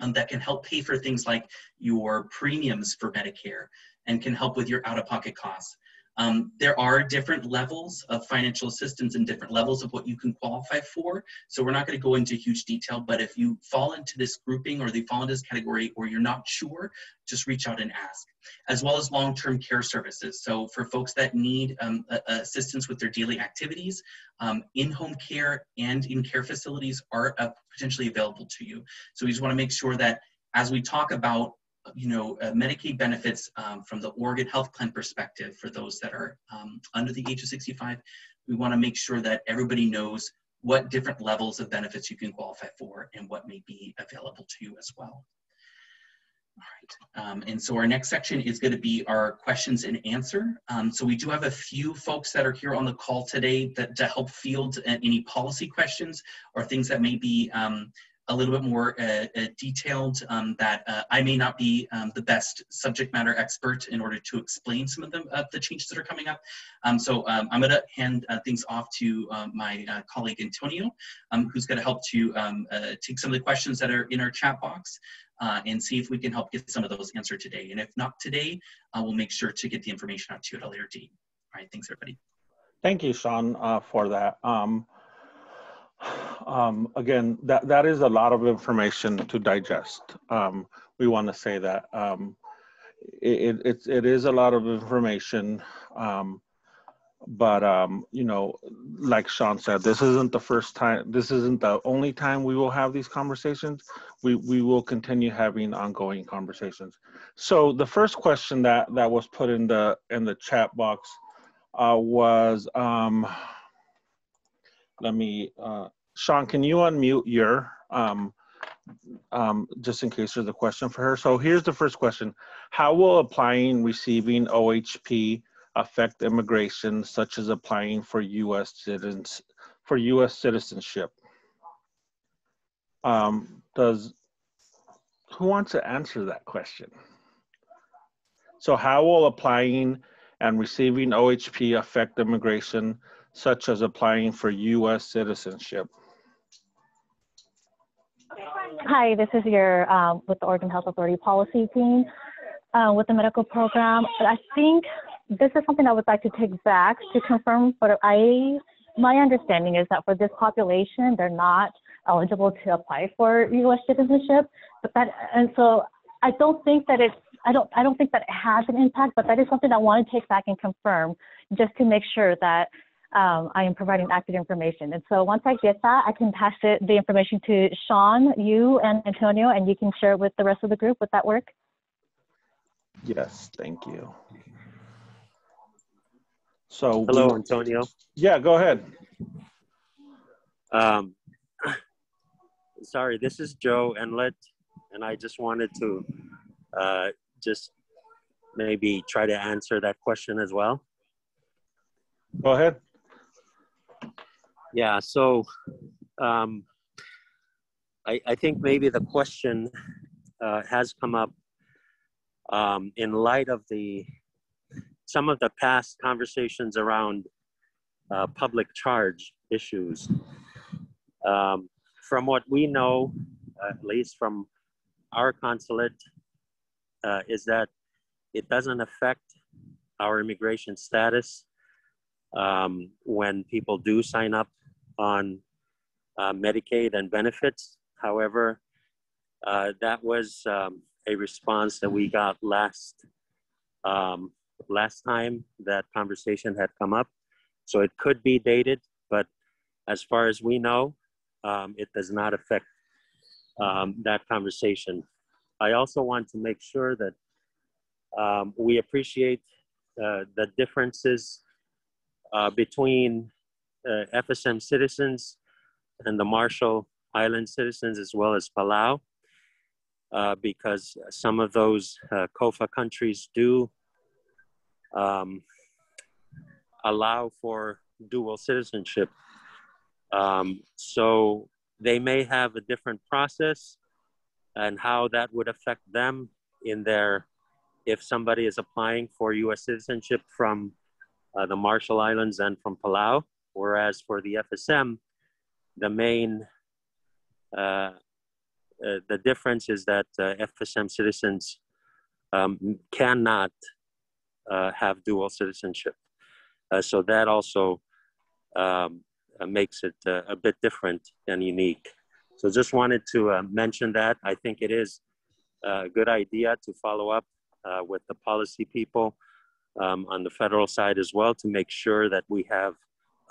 um, that can help pay for things like your premiums for Medicare, and can help with your out-of-pocket costs. Um, there are different levels of financial assistance and different levels of what you can qualify for. So we're not going to go into huge detail, but if you fall into this grouping or they fall into this category or you're not sure, just reach out and ask. As well as long-term care services. So for folks that need um, assistance with their daily activities, um, in-home care and in care facilities are uh, potentially available to you. So we just want to make sure that as we talk about you know, uh, Medicaid benefits um, from the Oregon Health Plan perspective for those that are um, under the age of 65, we want to make sure that everybody knows what different levels of benefits you can qualify for and what may be available to you as well. All right, um, and so our next section is going to be our questions and answer. Um, so we do have a few folks that are here on the call today that to help field uh, any policy questions or things that may be um, a little bit more uh, uh, detailed um, that uh, I may not be um, the best subject matter expert in order to explain some of the, uh, the changes that are coming up. Um, so um, I'm gonna hand uh, things off to uh, my colleague Antonio, um, who's gonna help to um, take some of the questions that are in our chat box and see if we can help get some of those answered today. And if not today, we'll make sure to get the information out to you at a later date. All right, thanks everybody. Thank you, Sean, for that. Um, again, that, that is a lot of information to digest. Um, we want to say that um, it, it, it is a lot of information. Um, but, um, you know, like Sean said, this isn't the first time, this isn't the only time we will have these conversations. We, we will continue having ongoing conversations. So the first question that, that was put in the, in the chat box uh, was, um, let me, uh, Sean, can you unmute your, um, um, just in case there's a question for her. So here's the first question. How will applying, receiving OHP affect immigration, such as applying for U.S. citizens, for U.S. citizenship? Um, does, who wants to answer that question? So how will applying and receiving OHP affect immigration, such as applying for U.S. citizenship? Hi, this is Yer um, with the Oregon Health Authority policy team uh, with the medical program. I think this is something I would like to take back to confirm, but I my understanding is that for this population, they're not eligible to apply for U.S. citizenship. But that and so I don't think that it's I don't I don't think that it has an impact, but that is something I want to take back and confirm just to make sure that um, I am providing accurate information. And so once I get that, I can pass it, the information to Sean, you, and Antonio, and you can share it with the rest of the group. Would that work? Yes, thank you. So hello, we, Antonio. Yeah, go ahead. Um, sorry, this is Joe Enlet, and I just wanted to uh, just maybe try to answer that question as well. Go ahead. Yeah, so um, I, I think maybe the question uh, has come up um, in light of the some of the past conversations around uh, public charge issues. Um, from what we know, at least from our consulate, uh, is that it doesn't affect our immigration status um, when people do sign up on uh, Medicaid and benefits. However, uh, that was um, a response that we got last um, last time that conversation had come up. So it could be dated, but as far as we know, um, it does not affect um, that conversation. I also want to make sure that um, we appreciate uh, the differences uh, between uh, FSM citizens and the Marshall Island citizens, as well as Palau, uh, because some of those uh, COFA countries do um, allow for dual citizenship. Um, so they may have a different process and how that would affect them in their, if somebody is applying for US citizenship from uh, the Marshall Islands and from Palau. Whereas for the FSM, the main, uh, uh, the difference is that uh, FSM citizens um, cannot uh, have dual citizenship. Uh, so that also um, uh, makes it a bit different and unique. So just wanted to mention that. I think it is a good idea to follow up with the policy people um, on the federal side as well to make sure that we have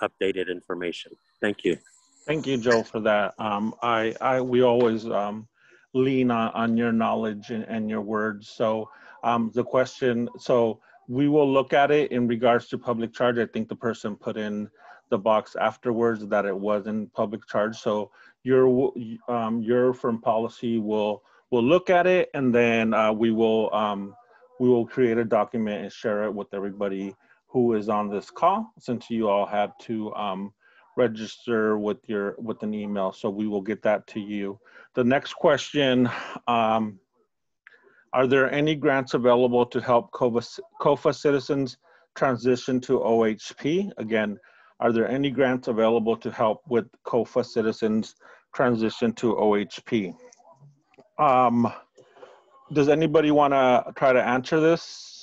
updated information. Thank you. Thank you, Joe, for that. Um, I, I, we always um, lean on, on your knowledge and, and your words. So um, the question, so we will look at it in regards to public charge. I think the person put in the box afterwards that it was in public charge. So your um, your firm policy will will look at it and then uh, we will um, we will create a document and share it with everybody who is on this call since you all had to um, register with your with an email. So we will get that to you. The next question um, are there any grants available to help COFA, COFA citizens transition to OHP again are there any grants available to help with COFA citizens transition to OHP um, does anybody want to try to answer this?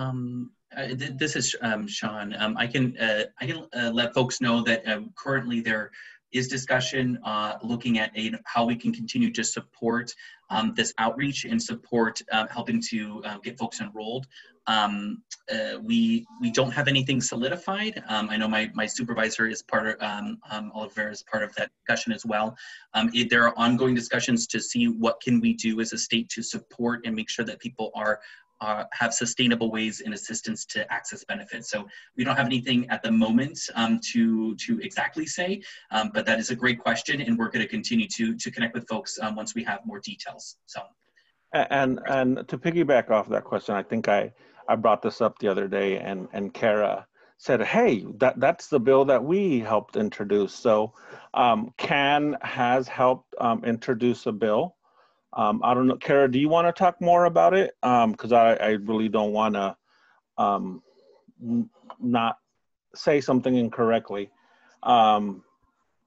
Um, uh, th this is um, Sean. Um, I can uh, I can uh, let folks know that um, currently there is discussion uh, looking at how we can continue to support um, this outreach and support uh, helping to uh, get folks enrolled. Um, uh, we we don't have anything solidified. Um, I know my, my supervisor is part of um, um, Oliver is part of that discussion as well. Um, it, there are ongoing discussions to see what can we do as a state to support and make sure that people are uh, have sustainable ways and assistance to access benefits. So we don't have anything at the moment um, to to exactly say, um, but that is a great question, and we're going to continue to to connect with folks um, once we have more details. So. And and to piggyback off that question, I think I I brought this up the other day, and and Kara said, "Hey, that that's the bill that we helped introduce." So, um, CAN has helped um, introduce a bill um, I don't know, Kara, do you want to talk more about it? Because um, I, I really don't want to um, not say something incorrectly. Um,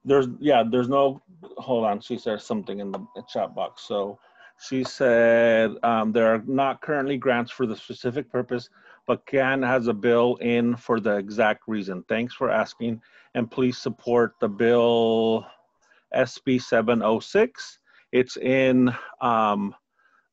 there's, yeah, there's no, hold on, she says something in the chat box. So she said um, there are not currently grants for the specific purpose, but CAN has a bill in for the exact reason. Thanks for asking, and please support the bill SB 706 it's in um,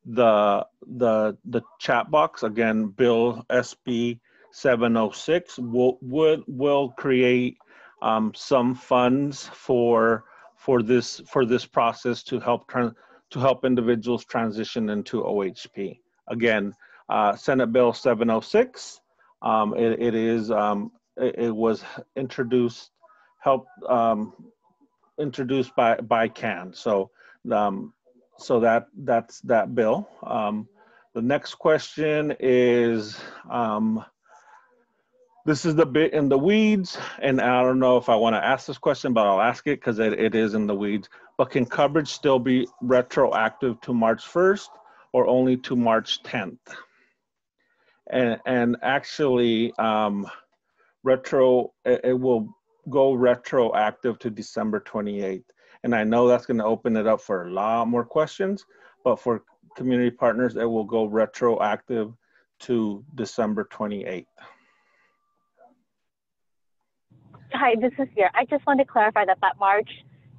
the the the chat box again. Bill SB 706 will would will create um, some funds for for this for this process to help to help individuals transition into OHP. Again, uh, Senate Bill 706. Um, it, it is um, it, it, was introduced help um, introduced by by CAN. So um, so that that's that bill. Um, the next question is, um, this is the bit in the weeds, and I don't know if I want to ask this question, but I'll ask it because it, it is in the weeds. But can coverage still be retroactive to March 1st or only to March 10th? And, and actually, um, retro, it, it will go retroactive to December 28th. And I know that's going to open it up for a lot more questions, but for community partners, it will go retroactive to December 28th. Hi, this is here. I just want to clarify that that March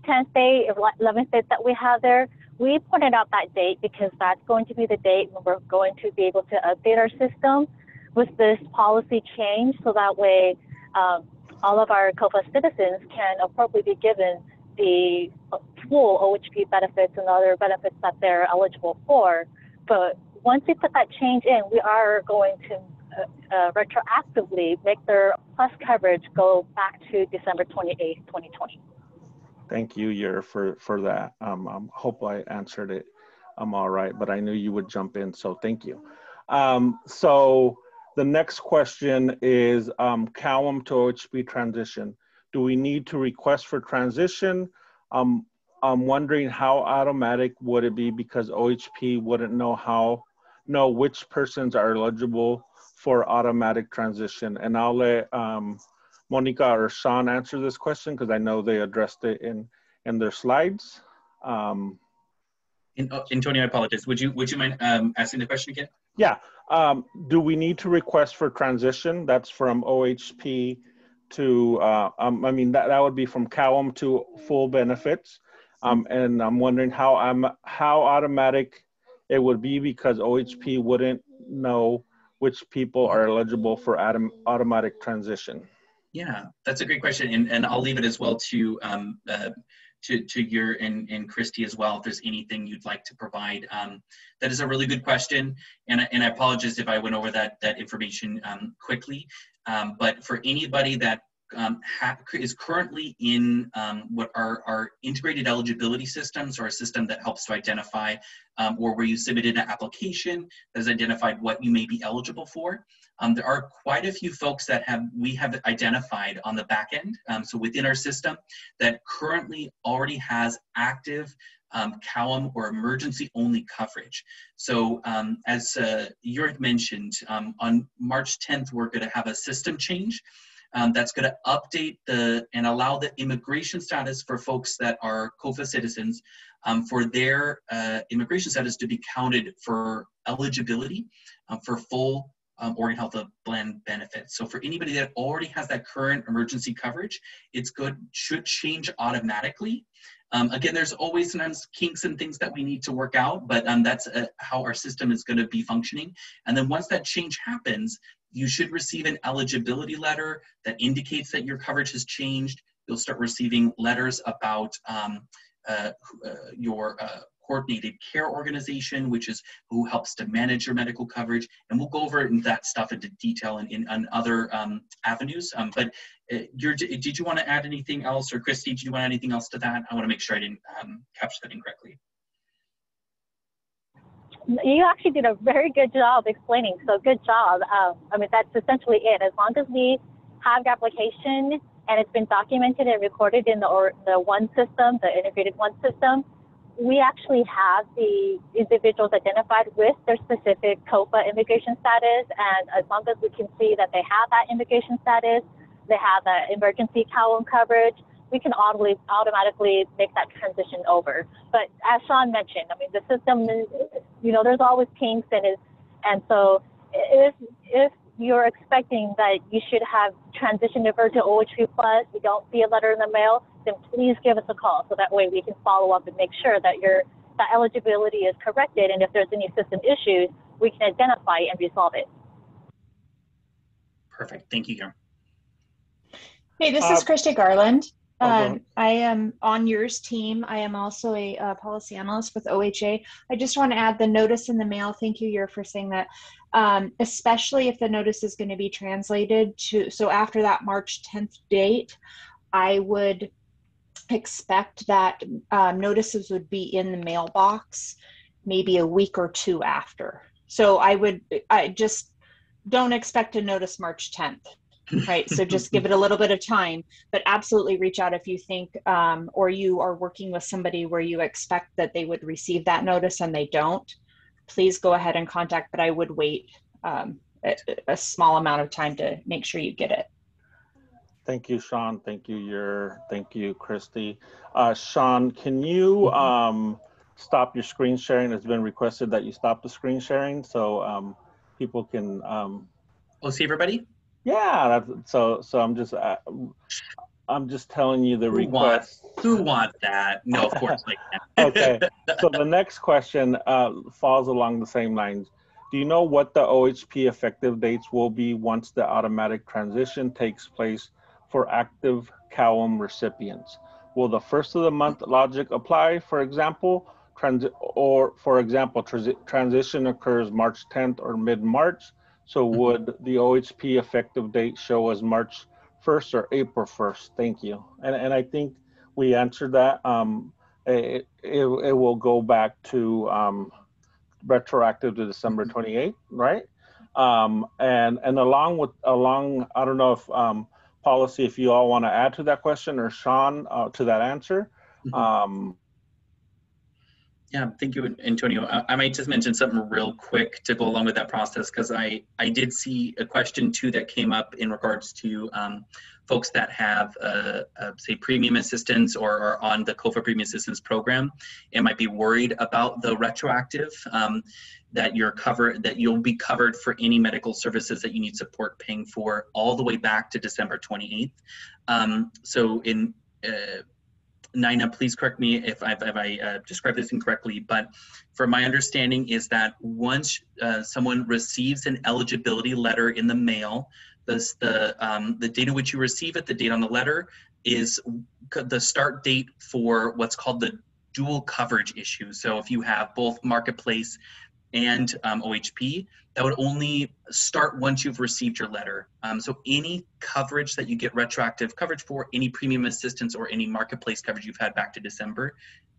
10th day, 11th day that we have there, we pointed out that date because that's going to be the date when we're going to be able to update our system with this policy change so that way um, all of our COFA citizens can appropriately be given the full OHP benefits and other benefits that they're eligible for. But once we put that change in, we are going to uh, uh, retroactively make their plus coverage go back to December 28th, 2020. Thank you, Yer, for, for that. Um, I hope I answered it. I'm all right, but I knew you would jump in, so thank you. Um, so the next question is um, CAWEM to OHP transition do we need to request for transition? Um, I'm wondering how automatic would it be because OHP wouldn't know how, know which persons are eligible for automatic transition. And I'll let um, Monica or Sean answer this question because I know they addressed it in, in their slides. Um, in, oh, Antonio, I apologize. Would you would you mind um, asking the question again? Yeah. Um, do we need to request for transition? That's from OHP to, uh, um, I mean, that, that would be from CAWEM to full benefits. Um, and I'm wondering how I'm how automatic it would be because OHP wouldn't know which people are eligible for autom- automatic transition. Yeah, that's a great question, and, and I'll leave it as well to um, uh, to to Yer and, and Christy as well. If there's anything you'd like to provide, um, that is a really good question, and and I apologize if I went over that that information um, quickly. Um, but for anybody that um, is currently in um, what are our integrated eligibility systems or a system that helps to identify um, or where you submitted an application that has identified what you may be eligible for. Um, there are quite a few folks that have we have identified on the back end, um, so within our system, that currently already has active um, CAWEM or emergency only coverage. So um, as uh, Yurik mentioned, um, on March 10th, we're gonna have a system change um, that's going to update the and allow the immigration status for folks that are COFA citizens um, for their uh, immigration status to be counted for eligibility um, for full um, Oregon Health Plan benefits. So for anybody that already has that current emergency coverage, it's good, should change automatically. Um, again, there's always sometimes kinks and things that we need to work out, but um, that's uh, how our system is going to be functioning. And then once that change happens, you should receive an eligibility letter that indicates that your coverage has changed. You'll start receiving letters about um, uh, uh, your uh, coordinated care organization, which is who helps to manage your medical coverage. And we'll go over that stuff into detail in, in, in other um, avenues. Um, but uh, did you want to add anything else, or Christy, did you want anything else to that? I want to make sure I didn't um, capture that incorrectly you actually did a very good job explaining. So good job. Um, I mean, that's essentially it. As long as we have the application and it's been documented and recorded in the or the one system, the integrated one system, we actually have the individuals identified with their specific COFA immigration status. And as long as we can see that they have that immigration status, they have that emergency CAWEM coverage, we can automatically make that transition over. But as Sean mentioned, I mean, the system is, you know, there's always kinks in it. And so if, if you're expecting that you should have transitioned over to OHP Plus, you don't see a letter in the mail, then please give us a call so that way we can follow up and make sure that your that eligibility is corrected. And if there's any system issues, we can identify and resolve it. Perfect. Thank you, Karen. Hey, this uh, is Christy Garland. Um, I am on Yer's team. I am also a, a, policy analyst with OHA. I just want to add the notice in the mail. Thank you, Yer, for saying that. Um, especially if the notice is going to be translated to, so after that March 10th date, I would expect that um, notices would be in the mailbox maybe a week or two after. So I would, I just don't expect a notice March 10th right so just give it a little bit of time but absolutely reach out if you think um, or you are working with somebody where you expect that they would receive that notice and they don't please go ahead and contact but i would wait um, a, a, small amount of time to make sure you get it thank you sean thank you Yer thank you christy uh, sean can you mm-hmm. um, stop your screen sharing it's been requested that you stop the screen sharing so um, people can um, we'll see everybody yeah, that's, so so I'm just uh, I'm just telling you the who request. Want, who want that? No, of course not. okay. So the next question uh, falls along the same lines. Do you know what the OHP effective dates will be once the automatic transition takes place for active CAWEM recipients? Will the first of the month logic apply, for example, or for example, transi- transition occurs March 10th or mid-March? So mm-hmm. would the OHP effective date show as March 1st or April 1st? Thank you. And, and I think we answered that. Um, it, it, it will go back to um, retroactive to December 28th, mm-hmm. right? Um, and and along with along, I don't know if um, policy, if you all want to add to that question or Sean uh, to that answer. Mm-hmm. Um, Yeah, thank you, Antonio. I, I might just mention something real quick to go along with that process because I, I did see a question too that came up in regards to um, folks that have, uh, uh, say, premium assistance or are on the COFA premium assistance program and might be worried about the retroactive um, that you're covered, that you'll be covered for any medical services that you need support paying for all the way back to December 28th. Um, so in uh, Nina, please correct me if, I've, if I uh, described this incorrectly, but from my understanding is that once uh, someone receives an eligibility letter in the mail, the, the, um, the which you receive it, the date on the letter, is the start date for what's called the dual coverage issue. So if you have both marketplace and um, OHP, that would only start once you've received your letter. Um, so any coverage that you get retroactive coverage for, any premium assistance or any marketplace coverage you've had back to December,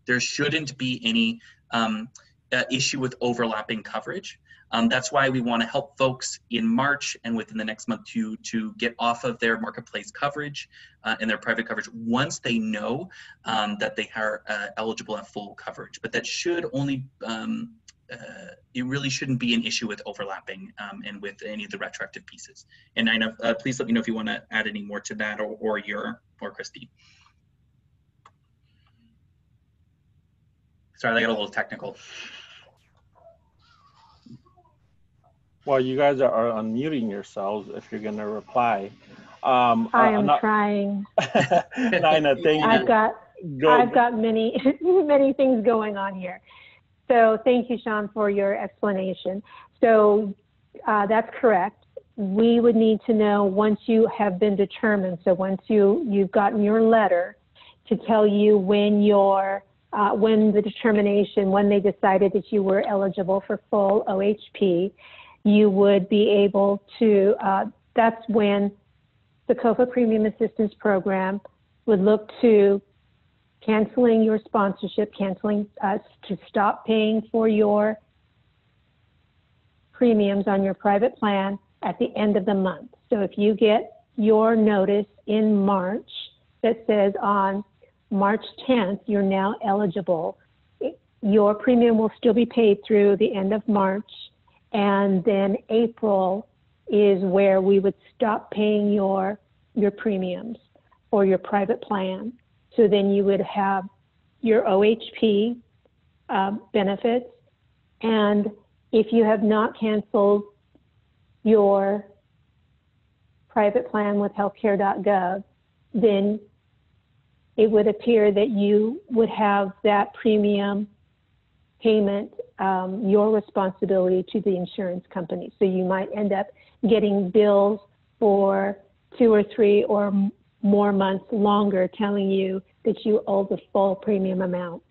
there shouldn't be any um, uh, issue with overlapping coverage. Um, that's why we want to help folks in March and within the next month to to get off of their marketplace coverage uh, and their private coverage once they know um, that they are uh, eligible at full coverage. But that should only um, uh, it really shouldn't be an issue with overlapping um, and with any of the retroactive pieces. And I know, uh, please let me know if you want to add any more to that or, or Yer or Christy. Sorry, I got a little technical. Well, you guys are unmuting yourselves if you're going to reply. Um, I am not, trying. Nina, thank I've you. got Go- I've got many many things going on here. So thank you, Sean, for your explanation. So uh, that's correct. We would need to know once you have been determined. So once you you've gotten your letter to tell you when your uh, when the determination when they decided that you were eligible for full OHP, you would be able to. Uh, that's when the COFA Premium Assistance Program would look to canceling your sponsorship, canceling uh, to stop paying for your premiums on your private plan at the end of the month. So if you get your notice in March that says on March 10th, you're now eligible, your premium will still be paid through the end of March. And then April is where we would stop paying your, your premiums for your private plan. So then you would have your OHP uh, benefits. And if you have not canceled your private plan with healthcare.gov, then it would appear that you would have that premium payment um, your responsibility to the insurance company. So you might end up getting bills for two or three or more months longer telling you that you owe the full premium amount.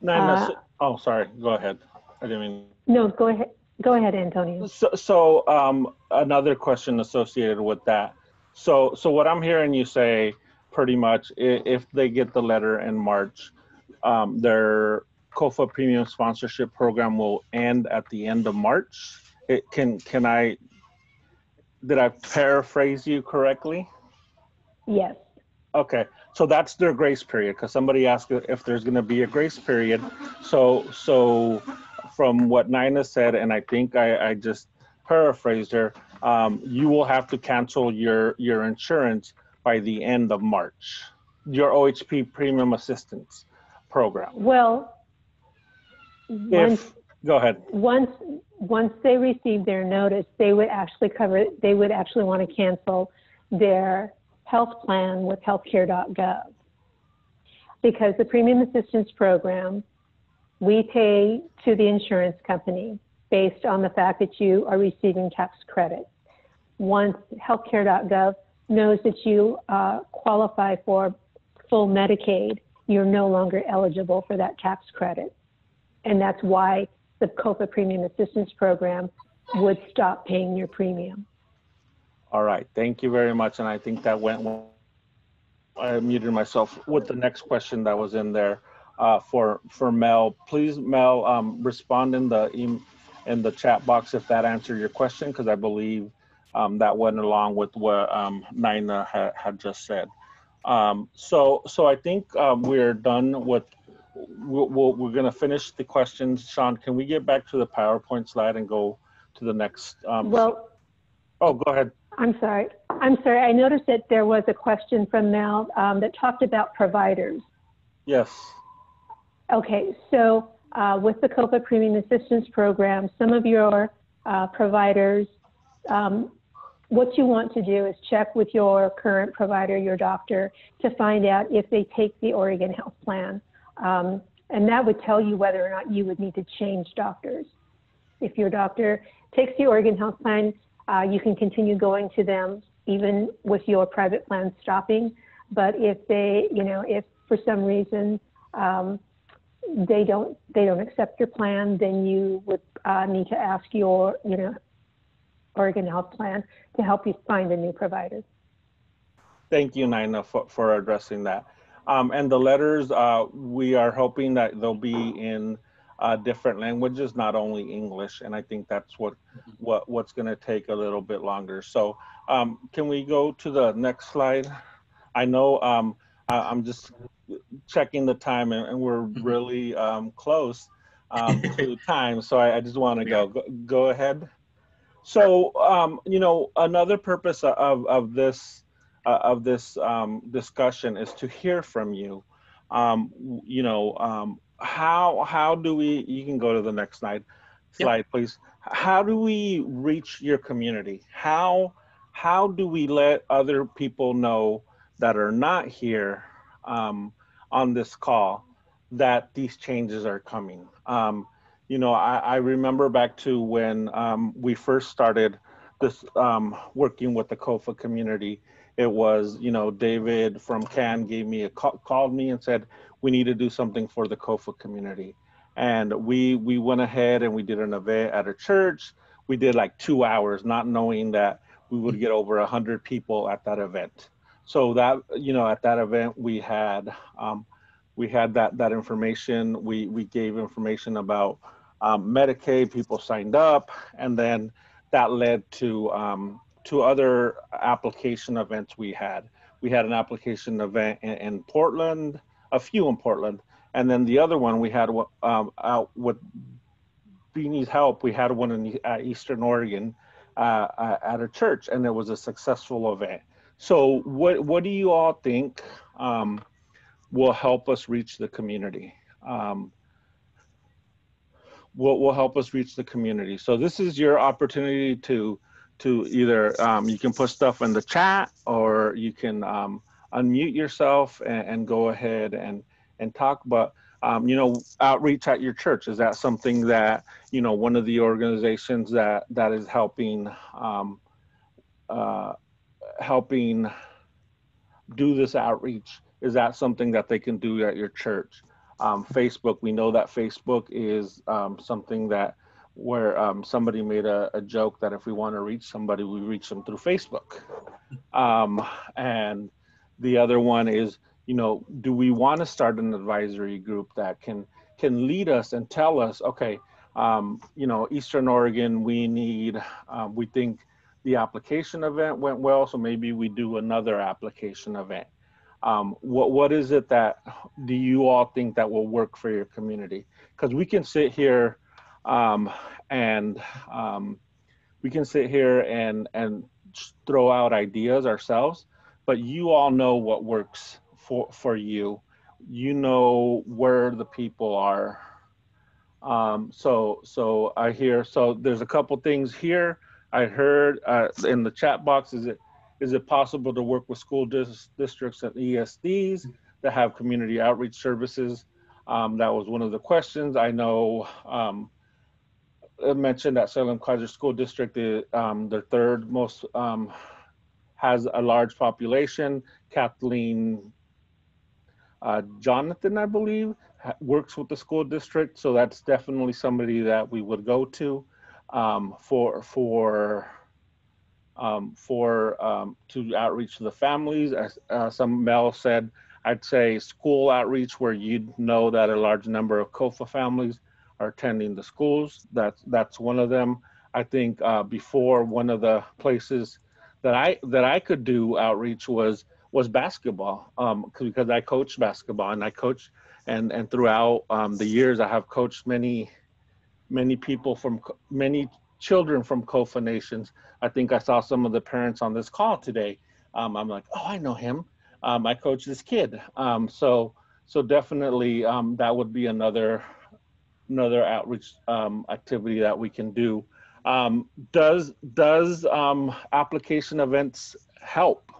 No, Uh, oh, sorry. Go ahead. I didn't mean. No, go ahead. Go ahead, Antonio. So, so um, another question associated with that. So, so what I'm hearing you say, pretty much, if they get the letter in March, um, their COFA premium sponsorship program will end at the end of March. It can can I? Did I paraphrase you correctly? Yes. Okay, so that's their grace period, because somebody asked if there's gonna be a grace period. So, so from what Nina said, and I think I, I just paraphrased her, um, you will have to cancel your, your insurance by the end of March, your OHP premium assistance program. Well, once, go ahead. once, once they receive their notice, they would actually cover, they would actually want to cancel their health plan with healthcare.gov. Because the premium assistance program, we pay to the insurance company based on the fact that you are receiving tax credits. Once healthcare.gov knows that you uh, qualify for full Medicaid, you're no longer eligible for that tax credit. And that's why the COFA Premium Assistance Program would stop paying your premium. All right, thank you very much, and I think that went well. I muted myself with the next question that was in there uh, for for Mel. Please, Mel, um, respond in the in the chat box if that answered your question, because I believe um, that went along with what um, Nina had, had just said. Um, so so I think um, we're done with we'll, we'll, we're going to finish the questions. Sean, can we get back to the PowerPoint slide and go to the next? Um, Well, oh, go ahead. I'm sorry. I'm sorry. I noticed that there was a question from Mel um, that talked about providers. Yes. Okay, so uh, with the COFA Premium Assistance Program, some of your uh, providers, um, what you want to do is check with your current provider, your doctor, to find out if they take the Oregon Health Plan. Um, and that would tell you whether or not you would need to change doctors. If your doctor takes the Oregon Health Plan, uh, you can continue going to them even with your private plan stopping. But if they, you know, if for some reason um, they don't they don't accept your plan, then you would uh, need to ask your, you know, Oregon Health Plan to help you find a new provider. Thank you, Nina, for, for addressing that. Um, and the letters, uh, we are hoping that they'll be in uh, different languages, not only English. And I think that's what, what what's going to take a little bit longer. So um, can we go to the next slide? I know um, I, am just checking the time and, and we're really um, close um, to time. So I, I just want to go. go. Go ahead. So, um, you know, another purpose of, of this uh, of this um, discussion is to hear from you. Um, you know, um, how how do we? You can go to the next slide, slide, yep. please. How do we reach your community? How how do we let other people know that are not here um, on this call that these changes are coming? You know, I, I, remember back to when um, we first started this um, working with the COFA community. It was, you know, David from CAN gave me a call, called me and said, we need to do something for the COFA community. And we we went ahead and we did an event at a church. We did like two hours, not knowing that we would get over a hundred people at that event. So that you know, at that event we had um, we had that that information. We we gave information about um, Medicaid, people signed up, and then that led to um, to other application events we had. We had an application event in, in, Portland, a few in Portland, and then the other one we had um, out with Beanie's help. We had one in uh, Eastern Oregon uh, at a church, and it was a successful event. So, what what do you all think um, will help us reach the community? Um, will, will help us reach the community. So this is your opportunity to to either um, you can put stuff in the chat or you can um, unmute yourself and, and, go ahead and and talk. But um, you know, outreach at your church is that something that you know one of the organizations that that is helping um, uh, helping do this outreach is that something that they can do at your church um, Facebook, we know that Facebook is um, something that where um, somebody made a, a, joke that if we want to reach somebody, we reach them through Facebook. Um, and the other one is, you know, do we want to start an advisory group that can can lead us and tell us, okay, um, you know, Eastern Oregon, we need, um, we think the application event went well, so maybe we do another application event um, what what is it that do you all think that will work for your community? Because we can sit here um, and um, we can sit here and and throw out ideas ourselves, but you all know what works for for you. You know where the people are. Um, so so I hear so there's a couple things here. I heard uh, in the chat box. Is it is it possible to work with school dis districts and ESDs that have community outreach services? Um, that was one of the questions. I know um, I mentioned that Salem Keizer School District, is, um, their third most, um, has a large population. Kathleen uh, Jonathan, I believe, works with the school district. So that's definitely somebody that we would go to um, for, for um, for um, to outreach to the families. As uh, some Mel said, I'd say school outreach where you'd know that a large number of COFA families are attending the schools. That's that's one of them. I think uh, before one of the places that I that I could do outreach was was basketball um, because I coach basketball and I coach and and throughout um, the years, I have coached many many people from many children from COFA nations. I think I saw some of the parents on this call today. Um, I'm like, oh, I know him. Um, I coach this kid. Um, so so definitely um, that would be another another outreach um, activity that we can do. Um, does does application events help?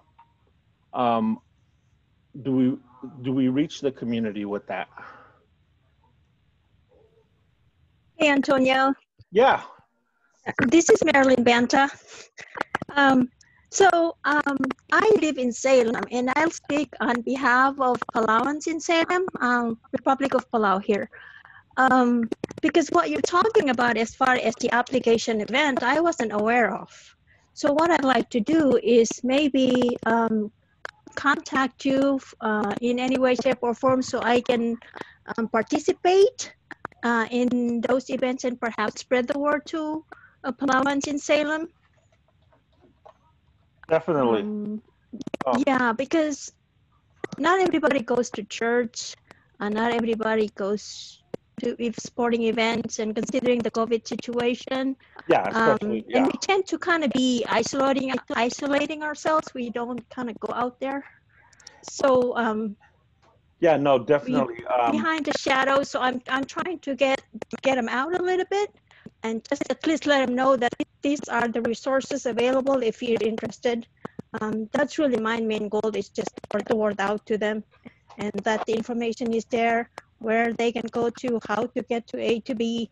do we do we reach the community with that? Hey, Antonio. Yeah. This is Marilyn Banta. Um, so um, I live in Salem, and I'll speak on behalf of Palauans in Salem, um, Republic of Palau here. Um, because what you're talking about as far as the application event, I wasn't aware of. So what I'd like to do is maybe um, contact you uh, in any way, shape, or form so I can um, participate uh, in those events and perhaps spread the word to Palauans in Salem? Definitely. Um, oh. Yeah, because not everybody goes to church, and not everybody goes to if sporting events and considering the COVID situation. Yeah, um, yeah. And we tend to kind of be isolating isolating ourselves. We don't kind of go out there. So um, yeah, no, definitely. Um, behind the shadows. So I'm I'm trying to get get them out a little bit, and just at least let them know that these are the resources available if you're interested. Um, that's really my main goal is just for the word out to them, and that the information is there where they can go to, how to get to A to B,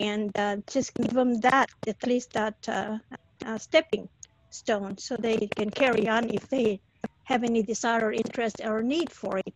and uh, just give them that at least that uh, uh, stepping stone so they can carry on if they have any desire or interest or need for it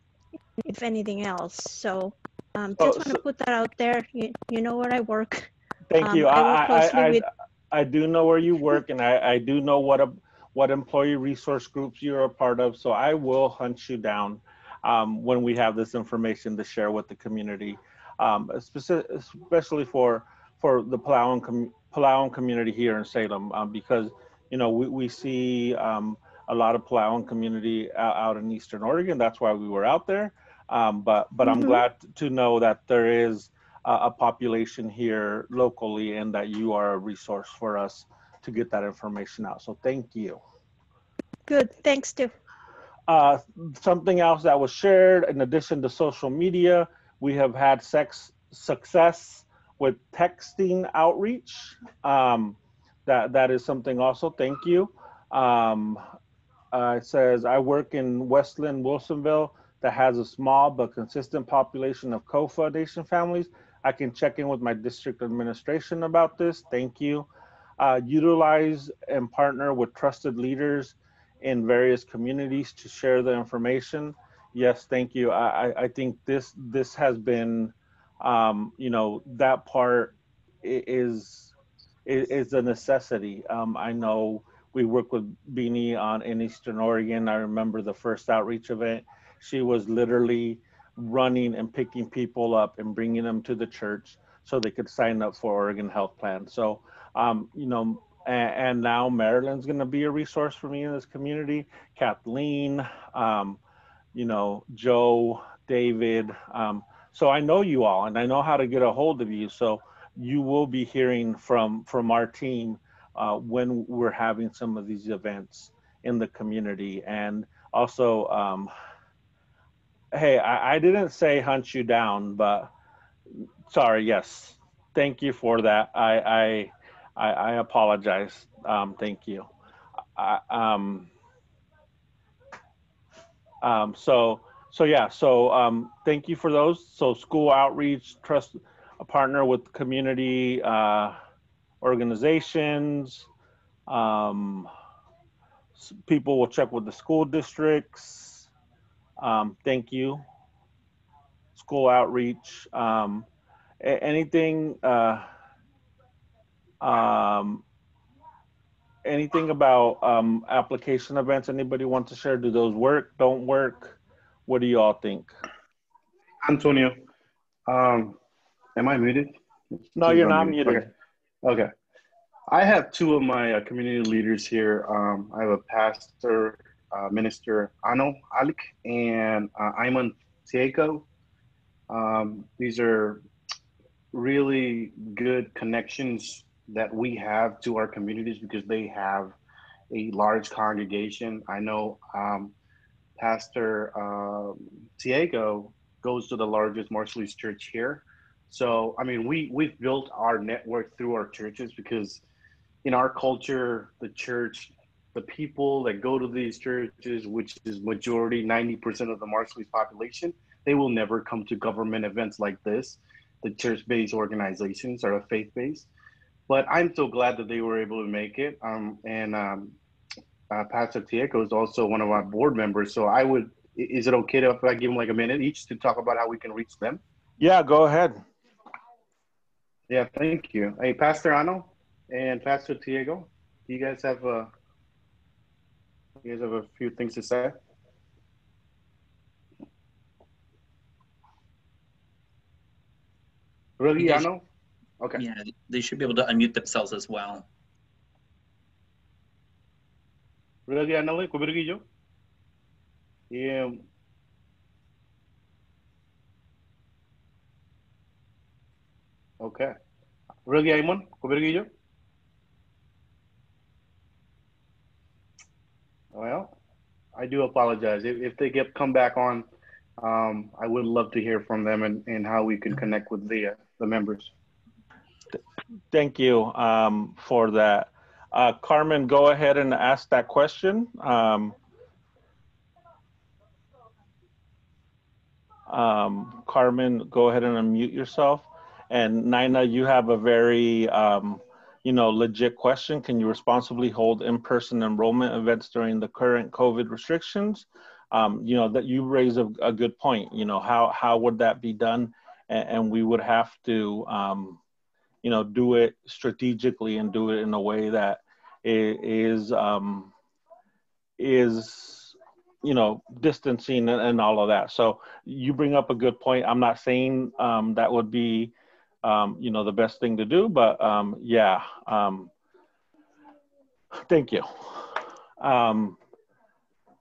if anything else. So um, just oh, want to put that out there. You, you know where I work. Thank um, you. I, I, I, with... I, do know where you work and I, I do know what a, what employee resource groups you're a part of. So I will hunt you down um, when we have this information to share with the community, um, especially for for the Palauan, com Palauan community here in Salem, um, because you know we, we see um, a lot of Palauan community out, out, in Eastern Oregon. That's why we were out there. Um, but but mm -hmm. I'm mm-hmm. glad to know that there is a, population here locally and that you are a resource for us to get that information out. So thank you. Good, thanks too. Uh, something else that was shared in addition to social media, we have had sex success with texting outreach. Um, that that is something also. Thank you. Um, uh, it says I work in West Linn, Wilsonville that has a small but consistent population of COFA Nation families. I can check in with my district administration about this. Thank you. Uh, utilize and partner with trusted leaders in various communities to share the information. Yes, thank you. I, I think this this has been, um, you know, that part is is a necessity. Um, I know we work with Beanie on in Eastern Oregon. I remember the first outreach event she was literally running and picking people up and bringing them to the church so they could sign up for Oregon Health Plan. So, um, you know, and, and now Marilyn's going to be a resource for me in this community. Kathleen, um, you know, Joe, David. Um, so I know you all, and I know how to get a hold of you. So you will be hearing from from our team uh, when we're having some of these events in the community, and also um, hey, I, I didn't say hunt you down, but sorry. Yes, thank you for that. I I I, I apologize. Um, thank you. I, um, um, so so yeah. So um, thank you for those. So school outreach, trust a partner with community uh, organizations. Um, people will check with the school districts um, thank you. School outreach. Um, anything, uh, um, anything about um, application events? Anybody want to share? Do those work? Don't work? What do you all think? Antonio, um, am I muted? No, you're not muted. Okay. okay. I have two of my uh, community leaders here. Um, I have a pastor uh, Minister Ano Alik and uh, Ayman Tieko. Um, these are really good connections that we have to our communities because they have a large congregation. I know um, Pastor um, Diego goes to the largest Marshallese church here. So, I mean, we, we've built our network through our churches because in our culture, the church, the people that go to these churches, which is majority, 90% of the Marshallese population, they will never come to government events like this, the church-based organizations or faith-based. But I'm so glad that they were able to make it. Um, and um, uh, Pastor Tieco is also one of our board members. So I would, is it okay if I give them like a minute each to talk about how we can reach them? Yeah, go ahead. Yeah, thank you. Hey, Pastor Ano and Pastor Diego, do you guys have a, you guys have a few things to say? Really, Yes. Ano? Okay. Yeah, they should be able to unmute themselves as well. Really, Ano, Kubergillo? Yeah. Okay. Really, Aimon, Kubergillo? Well, I do apologize. If, if they get come back on, um, I would love to hear from them and, and how we can connect with the, uh, the members. Thank you um, for that. Uh, Carmen, go ahead and ask that question. Um, um, Carmen, go ahead and unmute yourself. And Nina, you have a very, um, you know, legit question. Can you responsibly hold in-person enrollment events during the current COVID restrictions? Um, you know, that you raise a, a, good point. You know, how how would that be done? And, and we would have to, um, you know, do it strategically and do it in a way that is um, is you know distancing and, and, all of that. So you bring up a good point. I'm not saying um, that would be um, you know the best thing to do, but um, yeah. Um, thank you. Um,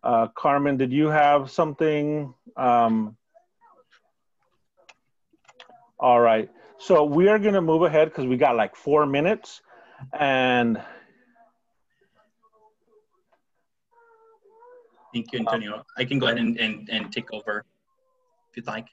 uh, Carmen, did you have something? Um, all right. So we are going to move ahead because we got like four minutes. And Thank you, Antonio. I can go ahead and, and, and take over if you'd like.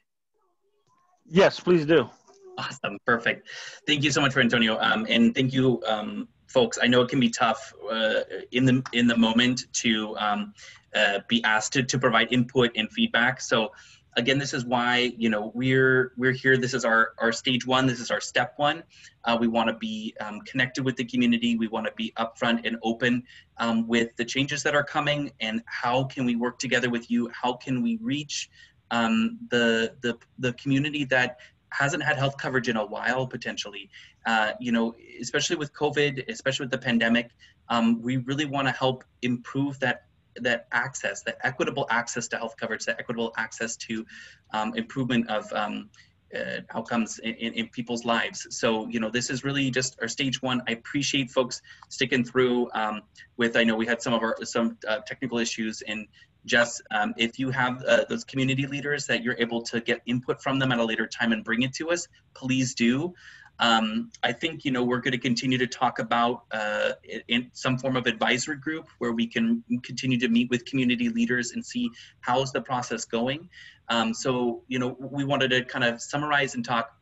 Yes, please do. Awesome, perfect. Thank you so much for Antonio, um, and thank you, um, folks. I know it can be tough uh, in the in the moment to um, uh, be asked to, to provide input and feedback. So again, this is why you know we're we're here. This is our our stage one. This is our step one. Uh, we want to be um, connected with the community. We want to be upfront and open um, with the changes that are coming, and how can we work together with you? How can we reach um, the the the community that hasn't had health coverage in a while potentially uh, you know especially with covid especially with the pandemic um, we really want to help improve that that access, that equitable access to health coverage, that equitable access to um, improvement of um, uh, outcomes in, in, in, people's lives. So, you know, this is really just our stage one. I appreciate folks sticking through um, with, I know we had some of our, some uh, technical issues and just um, if you have uh, those community leaders that you're able to get input from them at a later time and bring it to us, please do. Um, I think you know we're going to continue to talk about uh, in some form of advisory group where we can continue to meet with community leaders and see how's the process going. Um, so you know we wanted to kind of summarize and talk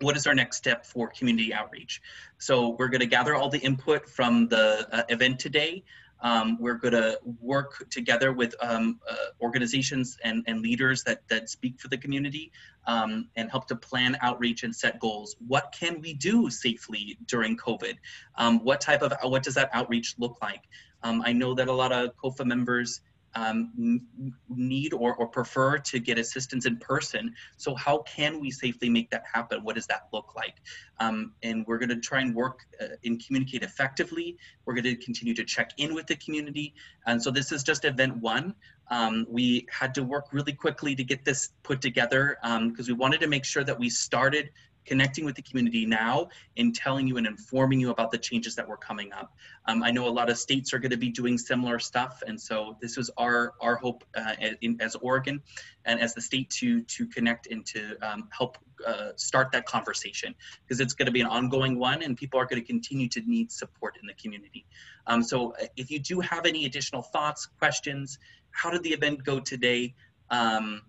what is our next step for community outreach? So we're going to gather all the input from the uh, event today. Um, we're going to work together with um, uh, organizations and, and leaders that, that speak for the community um, and help to plan outreach and set goals. What can we do safely during COVID? Um, what type of, what does that outreach look like? Um, I know that a lot of COFA members um, need or, or prefer to get assistance in person. So how can we safely make that happen? What does that look like? Um, and we're going to try and work uh, and communicate effectively. We're going to continue to check in with the community. And so this is just event one. Um, we had to work really quickly to get this put together because um, we wanted to make sure that we started connecting with the community now and telling you and informing you about the changes that were coming up. Um, I know a lot of states are going to be doing similar stuff, and so this was our our hope uh, in, as Oregon and as the state to to connect and to um, help uh, start that conversation because it's going to be an ongoing one, and people are going to continue to need support in the community. Um, so uh, if you do have any additional thoughts, questions, how did the event go today? Um,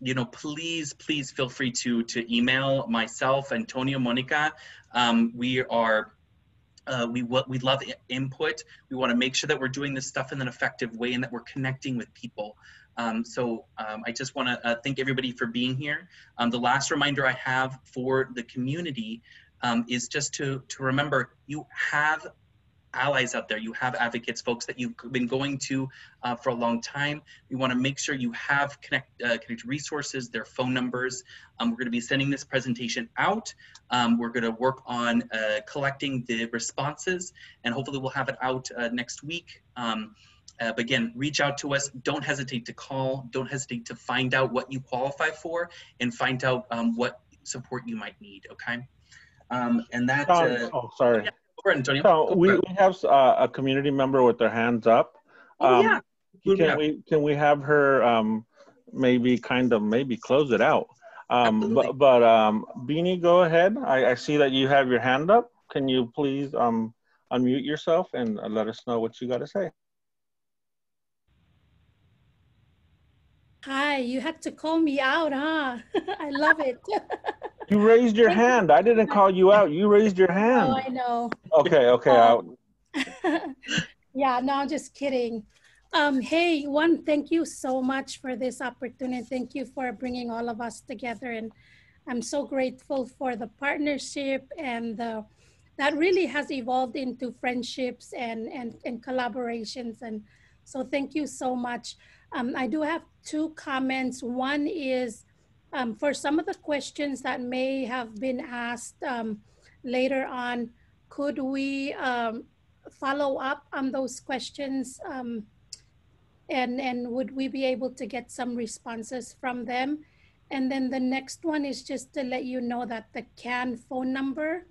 you know, please, please feel free to to email myself, Antonio, Monica. Um, we are uh, we we love input. We want to make sure that we're doing this stuff in an effective way and that we're connecting with people. Um, so um, I just want to uh, thank everybody for being here. Um, the last reminder I have for the community um, is just to to remember you have allies out there, you have advocates, folks that you've been going to uh, for a long time. We want to make sure you have connect, uh, connect resources, their phone numbers. Um, we're going to be sending this presentation out. Um, we're going to work on uh, collecting the responses and hopefully we'll have it out uh, next week. Um, uh, but again, reach out to us. Don't hesitate to call. Don't hesitate to find out what you qualify for and find out um, what support you might need. Okay. Um, and that. Uh, oh, sorry. Yeah for it, Antonio. So we, we have uh, a community member with their hands up. Oh, um, yeah. Can Yeah. we can we have her um, maybe kind of maybe close it out? Um, but but um, Beanie, go ahead. I, I see that you have your hand up. Can you please um, unmute yourself and uh, let us know what you got to say? Hi, you had to call me out, huh? I love it. You raised your hand. I didn't call you out. You raised your hand. Oh, I know. Okay, okay. Um, Yeah, no, I'm just kidding. Um, hey, one, thank you so much for this opportunity. Thank you for bringing all of us together. And I'm so grateful for the partnership and the, that really has evolved into friendships and, and, and collaborations. And so thank you so much. Um, I do have two comments. One is um, for some of the questions that may have been asked um, later on, could we um, follow up on those questions? Um, and, and would we be able to get some responses from them? And then the next one is just to let you know that the CAN phone number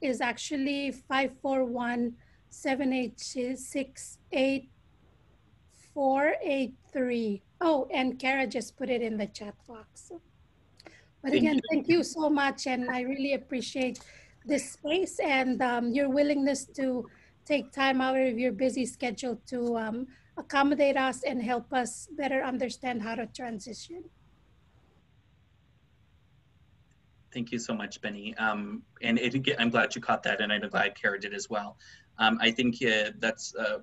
is actually 541 786 8483. Oh, and Kara just put it in the chat box. But Thank again, you. thank you so much. And I really appreciate this space and um, your willingness to take time out of your busy schedule to um, accommodate us and help us better understand how to transition. Thank you so much, Benny. Um, and it, I'm glad you caught that, and I'm glad Kara did as well. Um, I think uh, that's uh,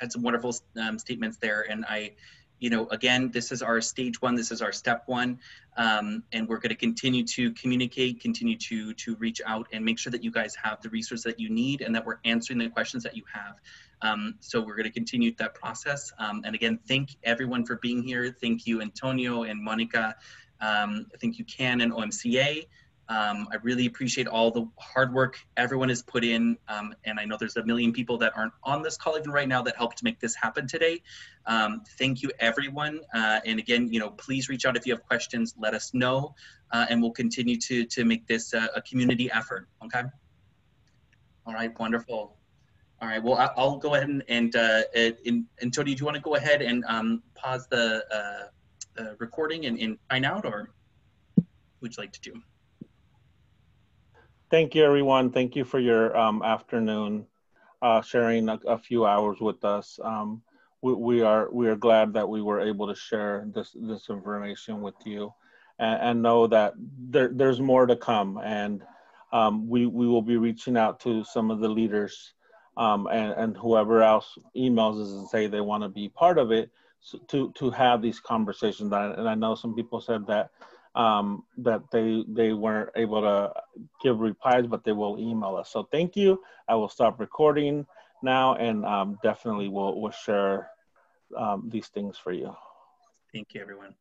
had some wonderful um, statements there, and I, you know, again, this is our stage one, this is our step one, um, and we're going to continue to communicate, continue to to reach out, and make sure that you guys have the resources that you need, and that we're answering the questions that you have. Um, so we're going to continue that process. Um, and again, thank everyone for being here. Thank you, Antonio and Monica. Um, thank you, CAN and OMCA. Um, I really appreciate all the hard work everyone has put in. Um, and I know there's a million people that aren't on this call even right now that helped make this happen today. Um, thank you, everyone. Uh, and again, you know, please reach out if you have questions, let us know, uh, and we'll continue to, to make this a, a community effort, okay? All right, wonderful. All right, well, I- I'll go ahead and, and, uh, and, and Tony, do you want to go ahead and um, pause the uh, uh, recording and, and sign out, or would you like to do? Thank you, everyone. Thank you for your um, afternoon, uh, sharing a, a few hours with us. Um, we, we are we are glad that we were able to share this this information with you, and, and know that there, there's more to come. And um, we we will be reaching out to some of the leaders um, and and whoever else emails us and say they want to be part of it so to to have these conversations. And I know some people said that um, that they they weren't able to give replies, but they will email us. So thank you. I will stop recording now, and um, definitely will we'll share um, these things for you. Thank you, everyone.